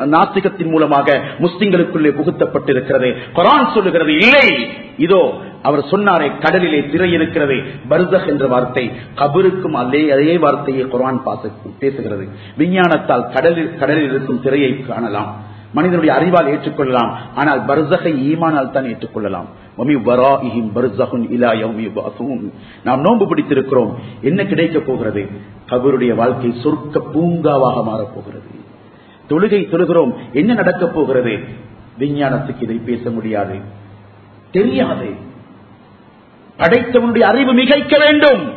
நாத்திகத்தின் மூலமாக முஸ்லிம்களுக்குள்ளே புகுத்தப்பட்டிருக்கிறது. குரான் சொல்லுகிறது இல்லை. இதோ அவர் சொன்னாரே கடலிலே திரை இருக்கிறது பர்சக் என்ற வார்த்தை கபருக்கும் அதே அதே வார்த்தையை குரான் பாச- பேசுகிறது. விஞ்ஞானத்தால் கடலில் கடலில் இருக்கும் திரையை காணலாம். மனிதனுடைய அறிவால் ஏற்றுக்கொள்ளலாம். ஆனால் பர்சகை ஈமானால் தான் ஏற்றுக்கொள்ளலாம். நாம் நோன்பு பிடித்திருக்கிறோம். என்ன கிடைக்கப் போகிறது? கபருடைய வாழ்க்கை சொர்க்க பூங்காவாக மாறப் போகிறது. தொழுகை தொழுகிறோம். என்ன நடக்கப் போகிறது? விஞ்ஞானத்துக்கு இதை பேச முடியாது. தெரியாது. படைத்தவனுடைய அறிவு மிகைக்க வேண்டும்.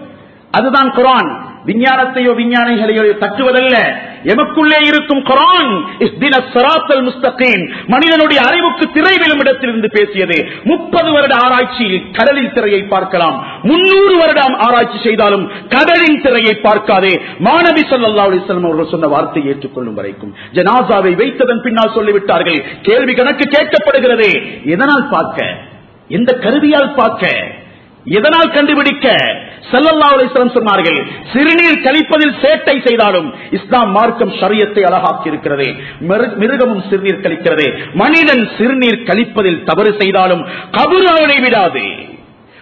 அதுதான் குரான். விஞ்ஞானத்தையோ விஞ்ஞானிகளையோ தட்டுவதல்ல. எமக்குள்ளே இருக்கும் குரான் முஸ்தகீம் மனிதனுடைய அறிவுக்கு திரை விழும் இடத்திலிருந்து பேசியது. முப்பது வருட ஆராய்ச்சியில் கடலில் திரையை பார்க்கலாம். முன்னூறு வருடம் ஆராய்ச்சி செய்தாலும் கடலின் திரையை பார்க்காதே. மாணவி ஸல்லல்லாஹு அலைஹி அவர்கள் சொன்ன வார்த்தையை ஏற்றுக்கொள்ளும் வரைக்கும். ஜனாசாவை வைத்ததன் பின்னால் சொல்லிவிட்டார்கள். கேள்வி கணக்கு கேட்கப்படுகிறது. எதனால் பார்க்க? எந்த கருவியால் பார்க்க? எதனால் கண்டுபிடிக்க? செல்லல்லா அலிஸ்லம் சொன்னார்கள் சிறுநீர் கழிப்பதில் சேட்டை செய்தாலும் இஸ்லாம் மார்க்கம் சரியத்தை அழகாக்கி இருக்கிறது மிரு- மிருகமும் சிறுநீர் கழிக்கிறது. மனிதன் சிறுநீர் கழிப்பதில் தவறு செய்தாலும் கபுர் அவனை விடாது.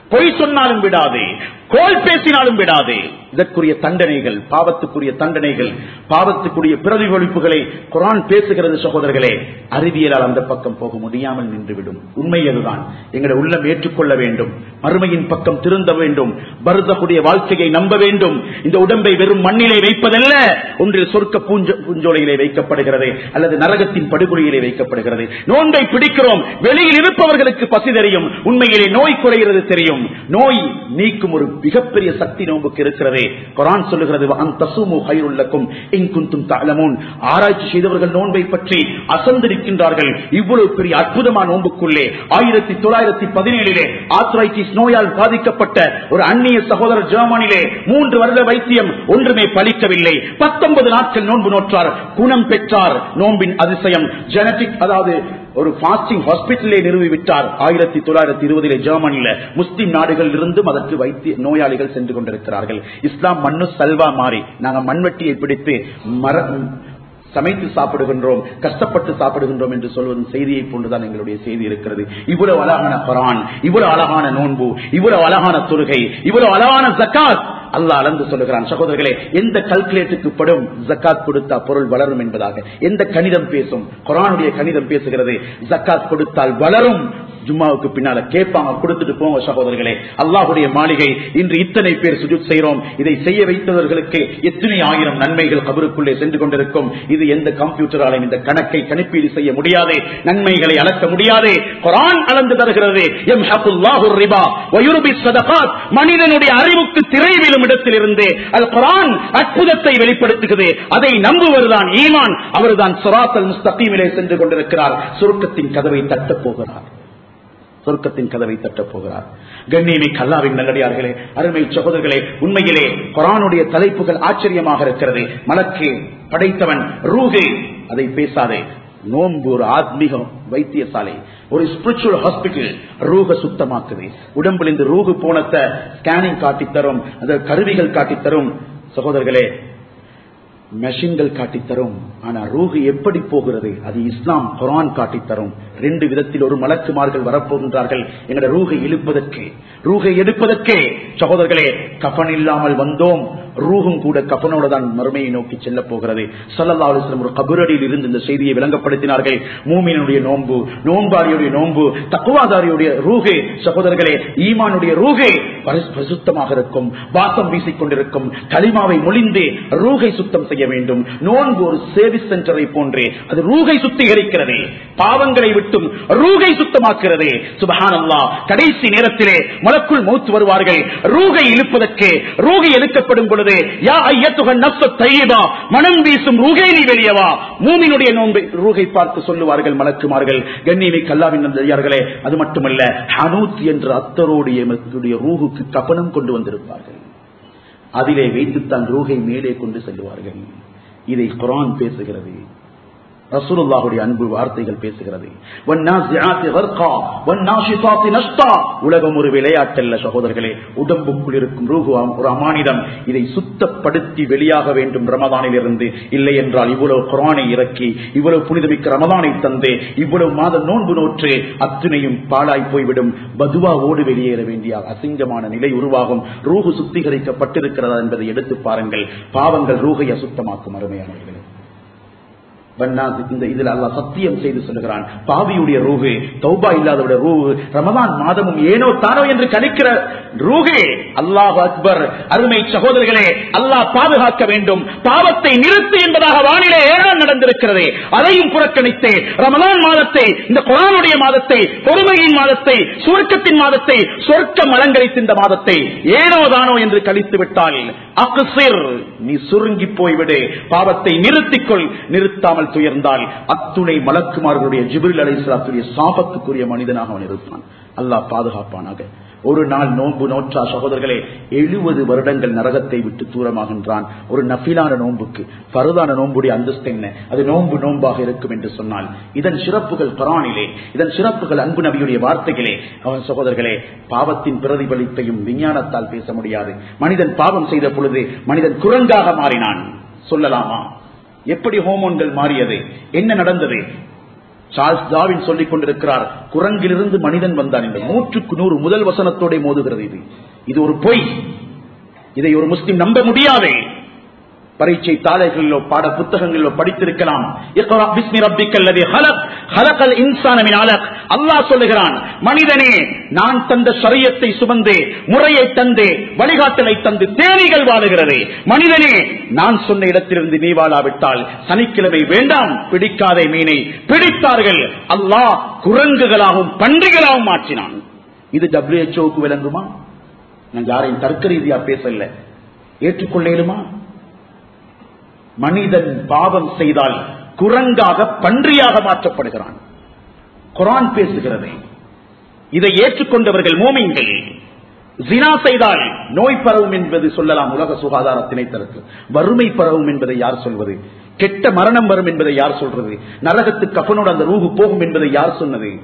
பொய் சொன்னாலும் விடாது. கோல் பேசினாலும் விடாது. இதற்குரிய தண்டனைகள் பாவத்துக்குரிய தண்டனைகள் பாவத்துக்குரிய பிரதிபலிப்புகளை குரான் பேசுகிறது சகோதரர்களே அறிவியலால் அந்த பக்கம் போக முடியாமல் நின்றுவிடும். உண்மை அதுதான். எங்களை உள்ளம் ஏற்றுக்கொள்ள வேண்டும். மறுமையின் பக்கம் திருந்த வேண்டும். பரதகுடைய வாழ்க்கையை நம்ப வேண்டும். இந்த உடம்பை வெறும் மண்ணிலே வைப்பதல்ல. ஒன்றில் சொர்க்க பூஞ்ச பூஞ்சோலையிலே வைக்கப்படுகிறது. அல்லது நரகத்தின் படுகொலையிலே வைக்கப்படுகிறது. நோன்பை பிடிக்கிறோம். வெளியில் இருப்பவர்களுக்கு பசி தெரியும். உண்மையிலே நோய் குறைகிறது தெரியும். நோய் நீக்கும் ஒரு மிகப்பெரிய சக்தி நோம்புக்கு இருக்கிறது. குரான் சொல்லுகிறது ஆராய்ச்சி செய்தவர்கள் நோன்பை பற்றி அசந்திருக்கின்றார்கள். இவ்வளவு பெரிய அற்புதமான நோன்புக்குள்ளே ஆயிரத்தி தொள்ளாயிரத்தி பதினேழிலே ஆத்ரைட்டிஸ் நோயால் பாதிக்கப்பட்ட ஒரு அந்நிய சகோதரர் ஜெர்மனிலே மூன்று வருட வைத்தியம் ஒன்றுமே பலிக்கவில்லை. பத்தொன்பது நாட்கள் நோன்பு நோற்றார் குணம் பெற்றார். நோன்பின் அதிசயம் ஜெனடிக் அதாவது ஒரு பாஸ்டிங் ஹாஸ்பிட்டலே நிறுவிவிட்டார். ஆயிரத்தி தொள்ளாயிரத்தி இருபதிலே ஜெர்மனியில முஸ்லிம் நாடுகளில் இருந்தும் அதற்கு வைத்திய நோயாளிகள் சென்று கொண்டிருக்கிறார்கள். இஸ்லாம் மண்ணு சல்வா மாறி. நாங்க மண்வெட்டியை பிடித்து மர சமைத்து சாப்பிடுகின்றோம் கஷ்டப்பட்டு சாப்பிடுகின்றோம் என்று சொல்வதும் செய்தியை போன்றுதான் எங்களுடைய செய்தி இருக்கிறது. இவ்வளவு அழகான பரான் இவ்வளவு அழகான நோன்பு இவ்வளவு அழகான தொழுகை இவ்வளவு அழகான ஜக்காத். அல்லாஹ் அளந்து சொல்லுகிறான் சகோதரர்களே எந்த கல்குலேட்டுக்கு படும் ஜக்காத் கொடுத்தா பொருள் வளரும் என்பதாக. எந்த கணிதம் பேசும்? குரானுடைய கணிதம் பேசுகிறது ஜக்காத் கொடுத்தால் வளரும். ஜும்மாவுக்கு பின்னால கேட்பாங்க கொடுத்துட்டு போங்க சகோதரர்களே. அல்லாஹுடைய மாளிகை இன்று இத்தனை பேர் சுஜூத் செய்கிறோம். இதை செய்ய வைத்தவர்களுக்கு எத்தனை ஆயிரம் நன்மைகள் கபருக்குள்ளே சென்று கொண்டிருக்கும். இது எந்த கம்ப்யூட்டராலும் இந்த கணக்கை கணிப்பீடு செய்ய முடியாது. நன்மைகளை அளக்க முடியாது. குரான் அளந்து தருகிறது. மனிதனுடைய அறிவுக்கு திரை விழும் இடத்திலிருந்து குரான் அற்புதத்தை வெளிப்படுத்துகிறது. அதை நம்புவதுதான் ஈமான். அவர்தான் சிராத்தல் முஸ்தீமிலே சென்று கொண்டிருக்கிறார். சுருக்கத்தின் கதவை தட்டப் போகிறார். சொர்க்கத்தின் கதவை தட்டப் போகிறார். கண்ணியமை கல்லாவின் நல்லடியார்களே அருமை சகோதரர்களே உண்மையிலே குரானுடைய தலைப்புகள் ஆச்சரியமாக இருக்கிறது. மலக்கு படைத்தவன் ரூஹே அதை பேசாதே. நோன்பு ஒரு ஆத்மீக வைத்தியசாலை. ஒரு ஸ்பிரிச்சுவல் ஹாஸ்பிட்டல் ரூக சுத்தமாக்குது. உடம்புல இந்த ரூகு போனத்தை ஸ்கேனிங் காட்டித்தரும் அந்த கருவிகள் காட்டித்தரும். சகோதரர்களே மெஷின்கள் காட்டித்தரும். ஆனா ரூஹு எப்படி போகிறது? அது இஸ்லாம் குரான் காட்டித் தரும் ரெண்டு விதத்தில் ஒரு மலக்குமார்கள் வரப்போகின்றார்கள். என்னோட ரூகை இழுப்பதற்கு. ரூகை எடுப்பதற்கே. சகோதரர்களே கபன் இல்லாமல் வந்தோம். ரூஹும் கூட கபனோட தான் மறுமையை நோக்கி செல்ல போகிறது. சல்லல்லா அலிஸ்லம் ஒரு கபுரடியில் இருந்து இந்த செய்தியை விளங்கப்படுத்தினார்கள். மூமியனுடைய நோன்பு நோன்பாரியுடைய நோன்பு தக்குவாதாரியுடைய ரூகே சகோதரர்களே ஈமானுடைய ரூகே பரிசு- பரிசுத்தமாக இருக்கும் வாசம் வீசிக்கொண்டிருக்கும் களிமாவை மொழிந்து ரூகை சுத்தம் செய்ய வேண்டும். நோன்பு ஒரு சேவிஸ் சென்டரை போன்றே அது ரூகை சுத்திகரிக்கிறது பாவங்களை விட்டும் ரூகை சுத்தமாக்கிறது சுபஹானல்லா கடைசி நேரத்திலே மலக்குள் மௌத்து வருவார்கள். ரூகை இழுப்பதற்கு ரூகை எடுக்கப்படும் பொழுது யா ஐயத்துகன் நப்ச தையபா மனம் வீசும் ரூகை நீ வெளியவா மூமினுடைய நோன்பை ரூகை பார்த்து சொல்லுவார்கள் மலக்குமார்கள் கண்ணியமை கல்லாவின் நம்பியார்களே அது மட்டுமல்ல ஹனூத் என்ற அத்தரோடைய ரூகுக்கு கப்பனம் கொண்டு வந்திருப்பார்கள். அதிலே வைத்துத்தான் ரூகை மேலே கொண்டு செல்வார்கள் இதை குரான் பேசுகிறது. ரசூலுல்லாஹுடைய அன்பு வார்த்தைகள் பேசுகிறது. உலகம் ஒரு விளையாட்டல்ல சகோதரர்களே. உடம்புக்குள் இருக்கும் ரூகுவாம் ஒரு அமானிடம் இதை சுத்தப்படுத்தி வெளியாக வேண்டும் ரமதானில் இருந்து இல்லை என்றால் இவ்வளவு குரானை இறக்கி இவ்வளவு புனிதமிக்க ரமதானை தந்து இவ்வளவு மாத நோன்பு நோற்று அத்துணையும் பாழாய் போய்விடும் பதுவாவோடு வெளியேற வேண்டிய அசிங்கமான நிலை உருவாகும். ரூகு சுத்திகரிக்கப்பட்டிருக்கிறதா என்பதை எடுத்து பாருங்கள். பாவங்கள் ரூகை அசுத்தமாக்கும் அருமையானவர்களே. இந்த இதில் சத்தியம் செய்து சொல்லுகிறான். பாவியுடைய ரூகு தௌபா இல்லாதவுடைய ரூகு ரமதான் மாதமும் ஏனோ தானோ என்று கணிக்கிற ரூகே அல்லாஹ் அக்பர் அருமை சகோதரர்களே அல்லாஹ் பாதுகாக்க வேண்டும். பாவத்தை நிறுத்து என்பதாக வானிலை ஏழாம் நடந்திருக்கிறது. அதையும் புறக்கணித்து ரமதான் மாதத்தை இந்த குரானுடைய மாதத்தை பொறுமையின் மாதத்தை சுவர்க்கத்தின் மாதத்தை சொர்க்கம் அலங்கரித்து இந்த மாதத்தை ஏனோ தானோ என்று கழித்து விட்டால் அக்சிர் நீ சுருங்கி போய்விடு. பாவத்தை நிறுத்திக்கொள் நிறுத்தாமல் துயர்ந்தால் அத்துணை மலக்குமார்களுடைய ஜிபிரில் அலைசலாத்துடைய சாபத்துக்குரிய மனிதனாக அவன் இருப்பான். அல்லாஹ் பாதுகாப்பானாக. ஒரு நாள் நோன்பு நோற்றா சகோதரர்களே எழுபது வருடங்கள் நரகத்தை விட்டு தூரமாகின்றான். ஒரு நஃபிலான நோன்புக்கு பருதான நோன்புடைய அந்தஸ்து என்ன? அது நோன்பு நோன்பாக இருக்கும் என்று சொன்னால் இதன் சிறப்புகள் பரானிலே இதன் சிறப்புகள் அன்பு நபியுடைய வார்த்தைகளே அவன் சகோதரர்களே பாவத்தின் பிரதிபலிப்பையும் விஞ்ஞானத்தால் பேச முடியாது. மனிதன் பாவம் செய்த பொழுது மனிதன் குரங்காக மாறினான். சொல்லலாமா? எப்படி ஹோமோன்கள் மாறியது? என்ன நடந்தது? சார்ஸ் டாவின் சொல்லிக் கொண்டிருக்கிறார் குரங்கிலிருந்து மனிதன் வந்தான் இந்த நூற்றுக்கு நூறு முதல் வசனத்தோட மோதுகிறது இது. இது ஒரு பொய். இதை ஒரு முஸ்லிம் நம்ப முடியாதே. பரீட்சை தாளைகளிலோ பாட புத்தகங்களிலோ படித்திருக்கலாம் அல்லாஹ் சொல்லுகிறான் மனிதனே நான் தந்த சரையத்தை சுமந்து முறையை தந்து வழிகாட்டலை தந்து தேனிகள் வாழுகிறது. மனிதனே நான் சொன்ன இடத்திலிருந்து நீ வாழாவிட்டால் சனிக்கிழமை வேண்டாம் பிடிக்காத மீனை. பிடித்தார்கள். அல்லாஹ் குரங்குகளாகவும் பன்றிகளாகவும் மாற்றினான். இது டபிள்யூஹெச்ஓக்கு விளங்குமா? நான் யாரையும் தர்க்க ரீதியா பேசல. ஏற்றுக்கொள்ள இயலுமா மனிதன் பாவம் செய்தால் குரங்காக பன்றியாக மாற்றப்படுகிறான். குரான் பேசுகிறது. இதை ஏற்றுக்கொண்டவர்கள் மோமின்கள். ஜினா செய்தால் நோய் பரவும் என்பது சொல்லலாம் உலக சுகாதார திணைத்தலுக்கு வறுமை பரவும் என்பதை யார் சொல்வது? கெட்ட மரணம் வரும் என்பதை யார் சொல்றது? நரகத்து கஃனோடு அந்த ரூகு போகும் என்பதை யார் சொன்னது?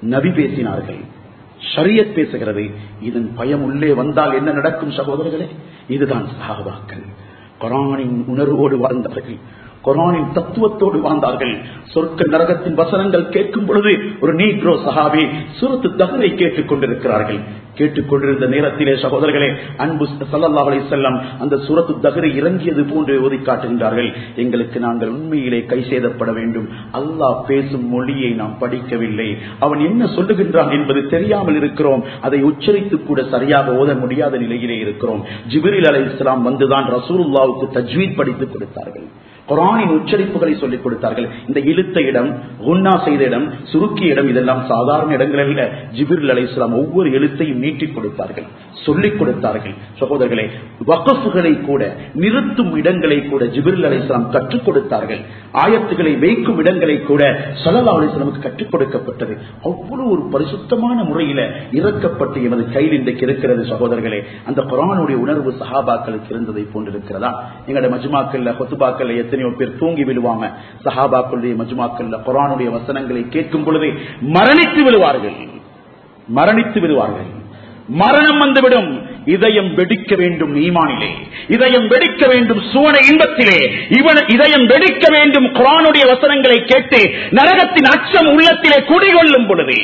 நபி பேசினார்கள். ஷரியத் பேசுகிறது. இதன் பயம் உள்ளே வந்தால் என்ன நடக்கும் சகோதரர்களே? இதுதான் சாகவாக்கள் குரானின் உணர்வோடு வாழ்ந்தார்கள் குரானின் தத்துவத்தோடு வாழ்ந்தார்கள். சொர்க்க நரகத்தின் வசனங்கள் கேட்கும் பொழுது ஒரு நீக்ரோ சஹாபி சுரத்து தகரை கேட்டுக் கொண்டிருக்கிறார்கள். கேட்டுக்கொண்டிருந்த நேரத்திலே சகோதரர்களே அன்பு சல்லா அலி செல்லம் அந்த சுரத்து தகரை இறங்கியது போன்று ஓதி காட்டுகின்றார்கள். எங்களுக்கு நாங்கள் உண்மையிலே கை சேதப்பட வேண்டும். அல்லாஹ் பேசும் மொழியை நாம் படிக்கவில்லை. அவன் என்ன சொல்லுகின்றான் என்பது தெரியாமல் இருக்கிறோம். அதை உச்சரித்து கூட சரியாக ஓத முடியாத நிலையிலே இருக்கிறோம். ஜிபிரில் அலை இஸ்லாம் வந்துதான் ரசூல்லாவுக்கு தஜ்வீத் படித்துக் கொடுத்தார்கள். குரானின் உச்சரிப்புகளை சொல்லிக் கொடுத்தார்கள். இந்த இழுத்த இடம் குன்னா செய்த இடம் சுருக்கிய இடம் இதெல்லாம் சாதாரண இடங்களில் ஜிபிர் அலை இஸ்லாம் ஒவ்வொரு எழுத்தையும் நீட்டிக் கொடுத்தார்கள். சொல்லிக் கொடுத்தார்கள். சகோதரர்களே வகஃபுகளை கூட நிறுத்தும் இடங்களை கூட ஜிபிர் அலை இஸ்லாம் கற்றுக் கொடுத்தார்கள். ஆயத்துகளை வைக்கும் இடங்களை கூட சல்லா அலிஸ்லாமுக்கு கற்றுக் கொடுக்கப்பட்டது. அவ்வளவு ஒரு பரிசுத்தமான முறையில இறக்கப்பட்டு எமது கையில் இன்றைக்கு இருக்கிறது சகோதரர்களே. அந்த குரானுடைய உணர்வு சஹாபாக்களுக்கு இருந்ததை போன்றிருக்கிறதா? எங்களுடைய மஜ்மாக்கள்ல கொத்துபாக்கள்ல எத்தனையோ பேர் தூங்கி விழுவாங்க. சஹாபாக்களுடைய மஜ்மாக்கள்ல குரானுடைய வசனங்களை கேட்கும் பொழுது மரணித்து விழுவார்கள் மரணித்து விடுவார்கள். மரணம் வந்துவிடும். இதயம் வெடிக்க வேண்டும் ஈமானிலே. இதயம் வெடிக்க வேண்டும் சுவன இன்பத்திலே. இவன் இதயம் வெடிக்க வேண்டும் குரானுடைய வசனங்களை கேட்டு நரகத்தின் அச்சம் உள்ளத்திலே குடிகொள்ளும் பொழுது.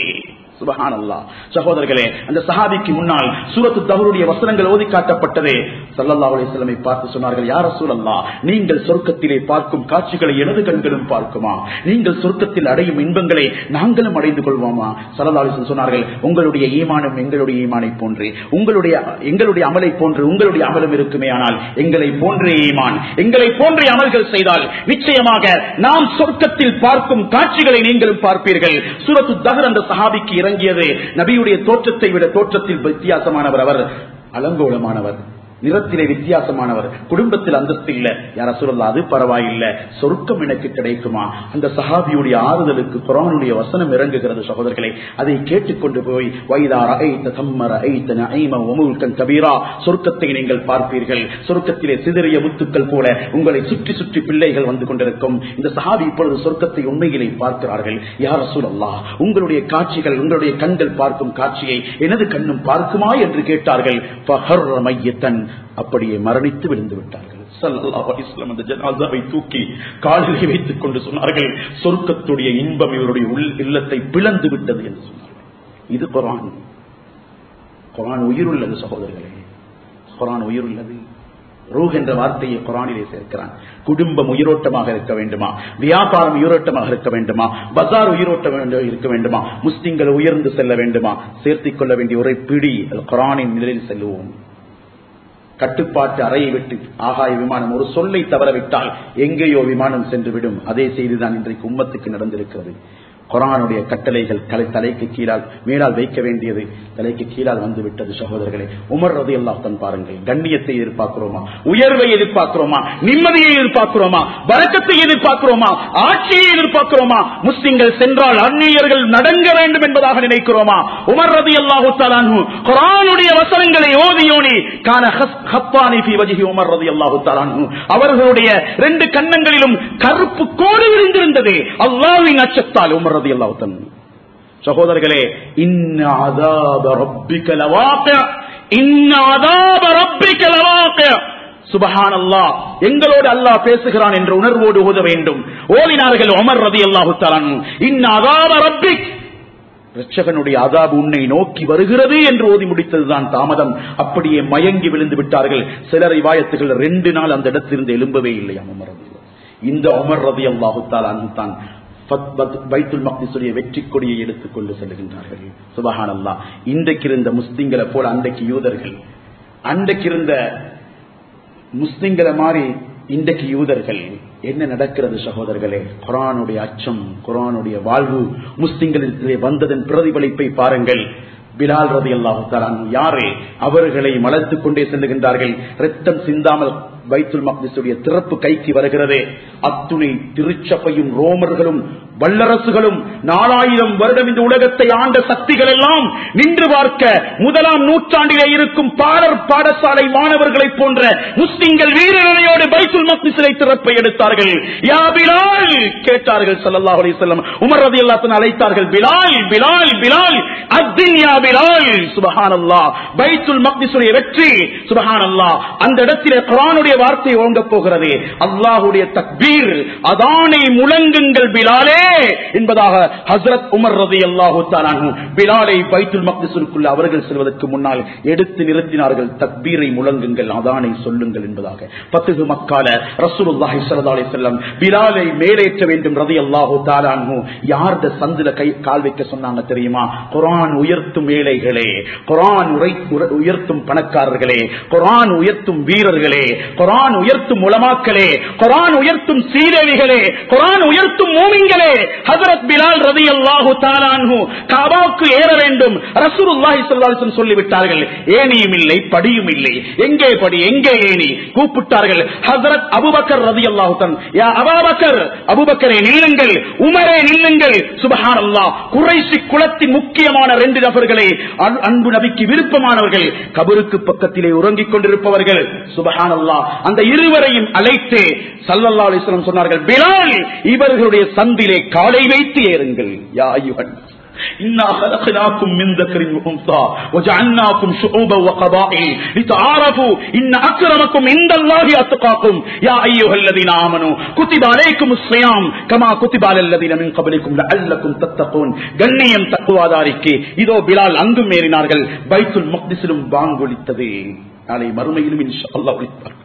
சகோதரர்களே அந்த சஹாபிக்கு முன்னால் சூரத்து தவறுடைய வசனங்கள் ஓதி காட்டப்பட்டதே. சல்லல்லா அலிஸ்லமை பார்த்து சொன்னார்கள் யார சூழல்லா நீங்கள் சொர்க்கத்திலே பார்க்கும் காட்சிகளை எனது கண்களும் பார்க்குமா? நீங்கள் சொர்க்கத்தில் அடையும் இன்பங்களை நாங்களும் அடைந்து கொள்வோமா? சல்லல்லா அலிஸ்லம் சொன்னார்கள் உங்களுடைய ஈமானம் எங்களுடைய ஈமானை போன்று உங்களுடைய எங்களுடைய அமலை போன்று உங்களுடைய அமலும் இருக்குமே ஆனால் எங்களை போன்றே ஈமான் எங்களை போன்றே அமல்கள் செய்தால் நிச்சயமாக நாம் சொர்க்கத்தில் பார்க்கும் காட்சிகளை நீங்களும் பார்ப்பீர்கள். சூரத்து தகர் அந்த சஹாபிக்கு இறங்கியது. நபியுடைய தோற்றத்தை விட தோற்றத்தில் வித்தியாசமானவர் அவர். அலங்கோலமானவர். நிறத்திலே வித்தியாசமானவர். குடும்பத்தில் அந்தஸ்து இல்ல. யார சொல்லலாம் அது பரவாயில்லை. சொருக்கம் எனக்கு கிடைக்குமா? அந்த சஹாபியுடைய ஆறுதலுக்கு குரானுடைய வசனம் இறங்குகிறது சகோதரர்களை. அதை கேட்டுக்கொண்டு போய் வைதார ஐத்த தம்மர ஐத்த ஐம ஒமுல்கன் கபீரா. சொர்க்கத்தை நீங்கள் பார்ப்பீர்கள். சொர்க்கத்திலே சிதறிய முத்துக்கள் போல உங்களை சுற்றி சுற்றி பிள்ளைகள் வந்து கொண்டிருக்கும். இந்த சஹாபி இப்பொழுது சொர்க்கத்தை உண்மையிலே பார்க்கிறார்கள். யார சூழல்லா உங்களுடைய காட்சிகள் உங்களுடைய கண்கள் பார்க்கும் காட்சியை எனது கண்ணும் பார்க்குமா? என்று கேட்டார்கள். மையத்தன். அப்படியே மரணித்து விழுந்து விட்டார்கள். அந்த ஜனாசாவை தூக்கி காலிலே வைத்துக் கொண்டு சொன்னார்கள் சொர்க்கத்துடைய இன்பம் இவருடைய உள் இல்லத்தை பிளந்து விட்டது என்று சொன்னார்கள். இது குரான். குரான் உயிருள்ளது சகோதரர்களே. குரான் உயிருள்ளது ரூஹ் என்ற வார்த்தையை குரானிலே சேர்க்கிறான். குடும்பம் உயிரோட்டமாக இருக்க வேண்டுமா? வியாபாரம் உயிரோட்டமாக இருக்க வேண்டுமா? பசார் உயிரோட்டம் இருக்க வேண்டுமா? முஸ்லிம்கள் உயர்ந்து செல்ல வேண்டுமா? சேர்த்திக் கொள்ள வேண்டிய ஒரே பிடி குரானின் நிலையில் செல்லுவோம். கட்டுப்பாட்டு அறையை விட்டு ஆகாய விமானம் ஒரு சொல்லை தவறவிட்டால் எங்கேயோ விமானம் சென்று விடும் அதே செய்திதான் இன்றைக்கு உம்மத்துக்கு நடந்திருக்கிறது. குரானுடைய கட்டளைகள் தலை தலைக்கு கீழால் மேலால் வைக்க வேண்டியது தலைக்கு கீழால் வந்து விட்டது சகோதரர்களே. உமர் ரதி அல்லாஹன் பாருங்கள். கண்ணியத்தை எதிர்பார்க்கிறோமா? உயர்வை எதிர்பார்க்கிறோமா? நிம்மதியை எதிர்பார்க்கிறோமா? வழக்கத்தை எதிர்பார்க்கிறோமா? ஆட்சியை எதிர்பார்க்கிறோமா? முஸ்லிம்கள் சென்றால் அந்நியர்கள் நடங்க வேண்டும் என்பதாக நினைக்கிறோமா? உமர் ரதி அல்லாஹு தலானு குரானுடைய வசனங்களை ஓதியோனி கான ஹப்பானி ஃபி வஜிஹி உமர் ரதி அல்லாஹு தலானு அவர்களுடைய ரெண்டு கன்னங்களிலும் கருப்பு கோடு விரிந்திருந்தது. அல்லாவின் அச்சத்தால் உமர் ரதி அல்லாஹு சகோதரர்களே சுபஹான் அல்லாஹ் எங்களோடு அல்லாஹ் பேசுகிறான் என்ற உணர்வோடு ஓத வேண்டும். ஓதினார்கள் உமர் ரதி அல்லாஹு தலானு இன்ன ரப்பிக். ரட்சகனுடைய அதாபு உன்னை நோக்கி வருகிறது என்று ஓதி முடித்ததுதான் தாமதம். அப்படியே மயங்கி விழுந்து விட்டார்கள். சிலரை வாயத்துகள் ரெண்டு நாள் அந்த இடத்திலிருந்து எழும்பவே இல்லையா உமர் இந்த உமர் ரதி அல்லாஹு தான் பைத்துல் மக்திசுடைய வெற்றி கொடியை எடுத்துக்கொண்டு செல்கின்றார்கள். சுபஹான் அல்லா இன்றைக்கு இருந்த முஸ்லிம்களை போல அன்றைக்கு யூதர்கள் அன்றைக்கு இருந்த முஸ்லிம்களை மாதிரி இன்றைக்கு யூதர்கள் என்ன நடக்கிறது சகோதரர்களே? குரானுடைய அச்சம் குரானுடைய வாழ்வு முஸ்லிம்களிடத்திலே வந்ததன் பிரதிபலிப்பை பாருங்கள். பிலால் ரதி அல்லாஹு யாரே? அவர்களை மலர்த்துக் கொண்டே செல்லுகின்றார்கள். ரத்தம் சிந்தாமல் பைத்துல் மக்திசுடைய திறப்பு கைக்கு வருகிறதே. அத்துணை திருச்சபையும் ரோமர்களும் வல்லரசுகளும் நாலாயிரம் வருடம் இந்த உலகத்தை ஆண்ட சக்திகள் எல்லாம் நின்று பார்க்க முதலாம் நூற்றாண்டிலே இருக்கும் பாடர் பாடசாலை மாணவர்களைப் போன்ற முஸ்லிம்கள் வீரனையோடு பைத்துல் மக்திசிலை திறப்பை எடுத்தார்கள். யா பிலால்! கேட்டார்கள் ஸல்லல்லாஹு அலைஹி வஸல்லம். உமர் ரதி அல்லாத்தன் அழைத்தார்கள் பிலால் பிலால் பிலால் அத்தின் யா பிலால்! சுபஹான் அல்லா பைத்துல் மக்திசுடைய வெற்றி சுபஹான் அல்லா அந்த இடத்திலே குரானுடைய வார்த்தை ஓங்க போகிறது. அல்லாஹுடைய தக்பீர் அதானை முழங்குங்கள் பிலாலே என்பதாக ஹசரத் உமர் ரதி அல்லாஹு பிலாலை பைத்துல் மக்திசுக்குள்ள அவர்கள் செல்வதற்கு முன்னால் எடுத்து நிறுத்தினார்கள். தக்பீரை முழங்குங்கள் அதானை சொல்லுங்கள் என்பதாக. பத்து மக்கால ரசூலுல்லாஹி சல்லா செல்லம் பிலாலை மேலேற்ற வேண்டும் ரதி அல்லாஹு தாலானு யார்த சந்தில கை கால் வைக்க சொன்னாங்க தெரியுமா? குரான் உயர்த்தும் ஏழைகளே குர்ஆன் உயர்த்தும் பணக்காரர்களே குரான் உயர்த்தும் வீரர்களே குரான் உயர்த்தும் உலமாக்களே குரான் உயர்த்தும் சீரழிகளே குரான் உயர்த்தும் மூமிங்களே ஹசரத் பிலால் ரதி அல்லாஹு தாலான்ஹு காபாவுக்கு ஏற வேண்டும் ரசூலுல்லாஹி ஸல்லல்லாஹு சொல்லிவிட்டார்கள் ஏனியும் இல்லை படியும் இல்லை எங்கே படி எங்கே ஏணி கூப்பிட்டார்கள் ஹசரத் அபுபக்கர் ரலியல்லாஹு தன் யா அபூபக்கர் நில்லுங்கள் உமரே நில்லுங்கள் சுபஹானல்லாஹ் குறைசி குலத்தின் முக்கியமான ரெண்டு நபர்களை அன்பு நபிக்கு விருப்பமானவர்கள் கபருக்கு பக்கத்திலே உறங்கிக் கொண்டிருப்பவர்கள் சுபஹான் அல்லா அந்த இருவரையும் அழைத்து சல்லல்லாஹு அலைஹி வஸல்லம் சொன்னார்கள் பிலால் இவர்களுடைய சந்திலே காலை வைத்து ஏறுங்கள் யா அய்யுஹன் إنا خلقناكم من ذكر وأنثى وجعلناكم شعوبا وقبائل لتعارفوا إن أكرمكم عند الله أتقاكم يا أيها الذين آمنوا كتب عليكم الصيام كما كتب على الذين من قبلكم لعلكم تتقون கண்ணியம் தக்குவாதாரிக்கு இதோ பிலால் அங்கும் ஏறினார்கள் பைத்துல் மக்திசிலும் வாங்கொலித்தது நாளை மறுமையிலும் இன்ஷா அல்லாஹ் ஒழிப்பார்கள்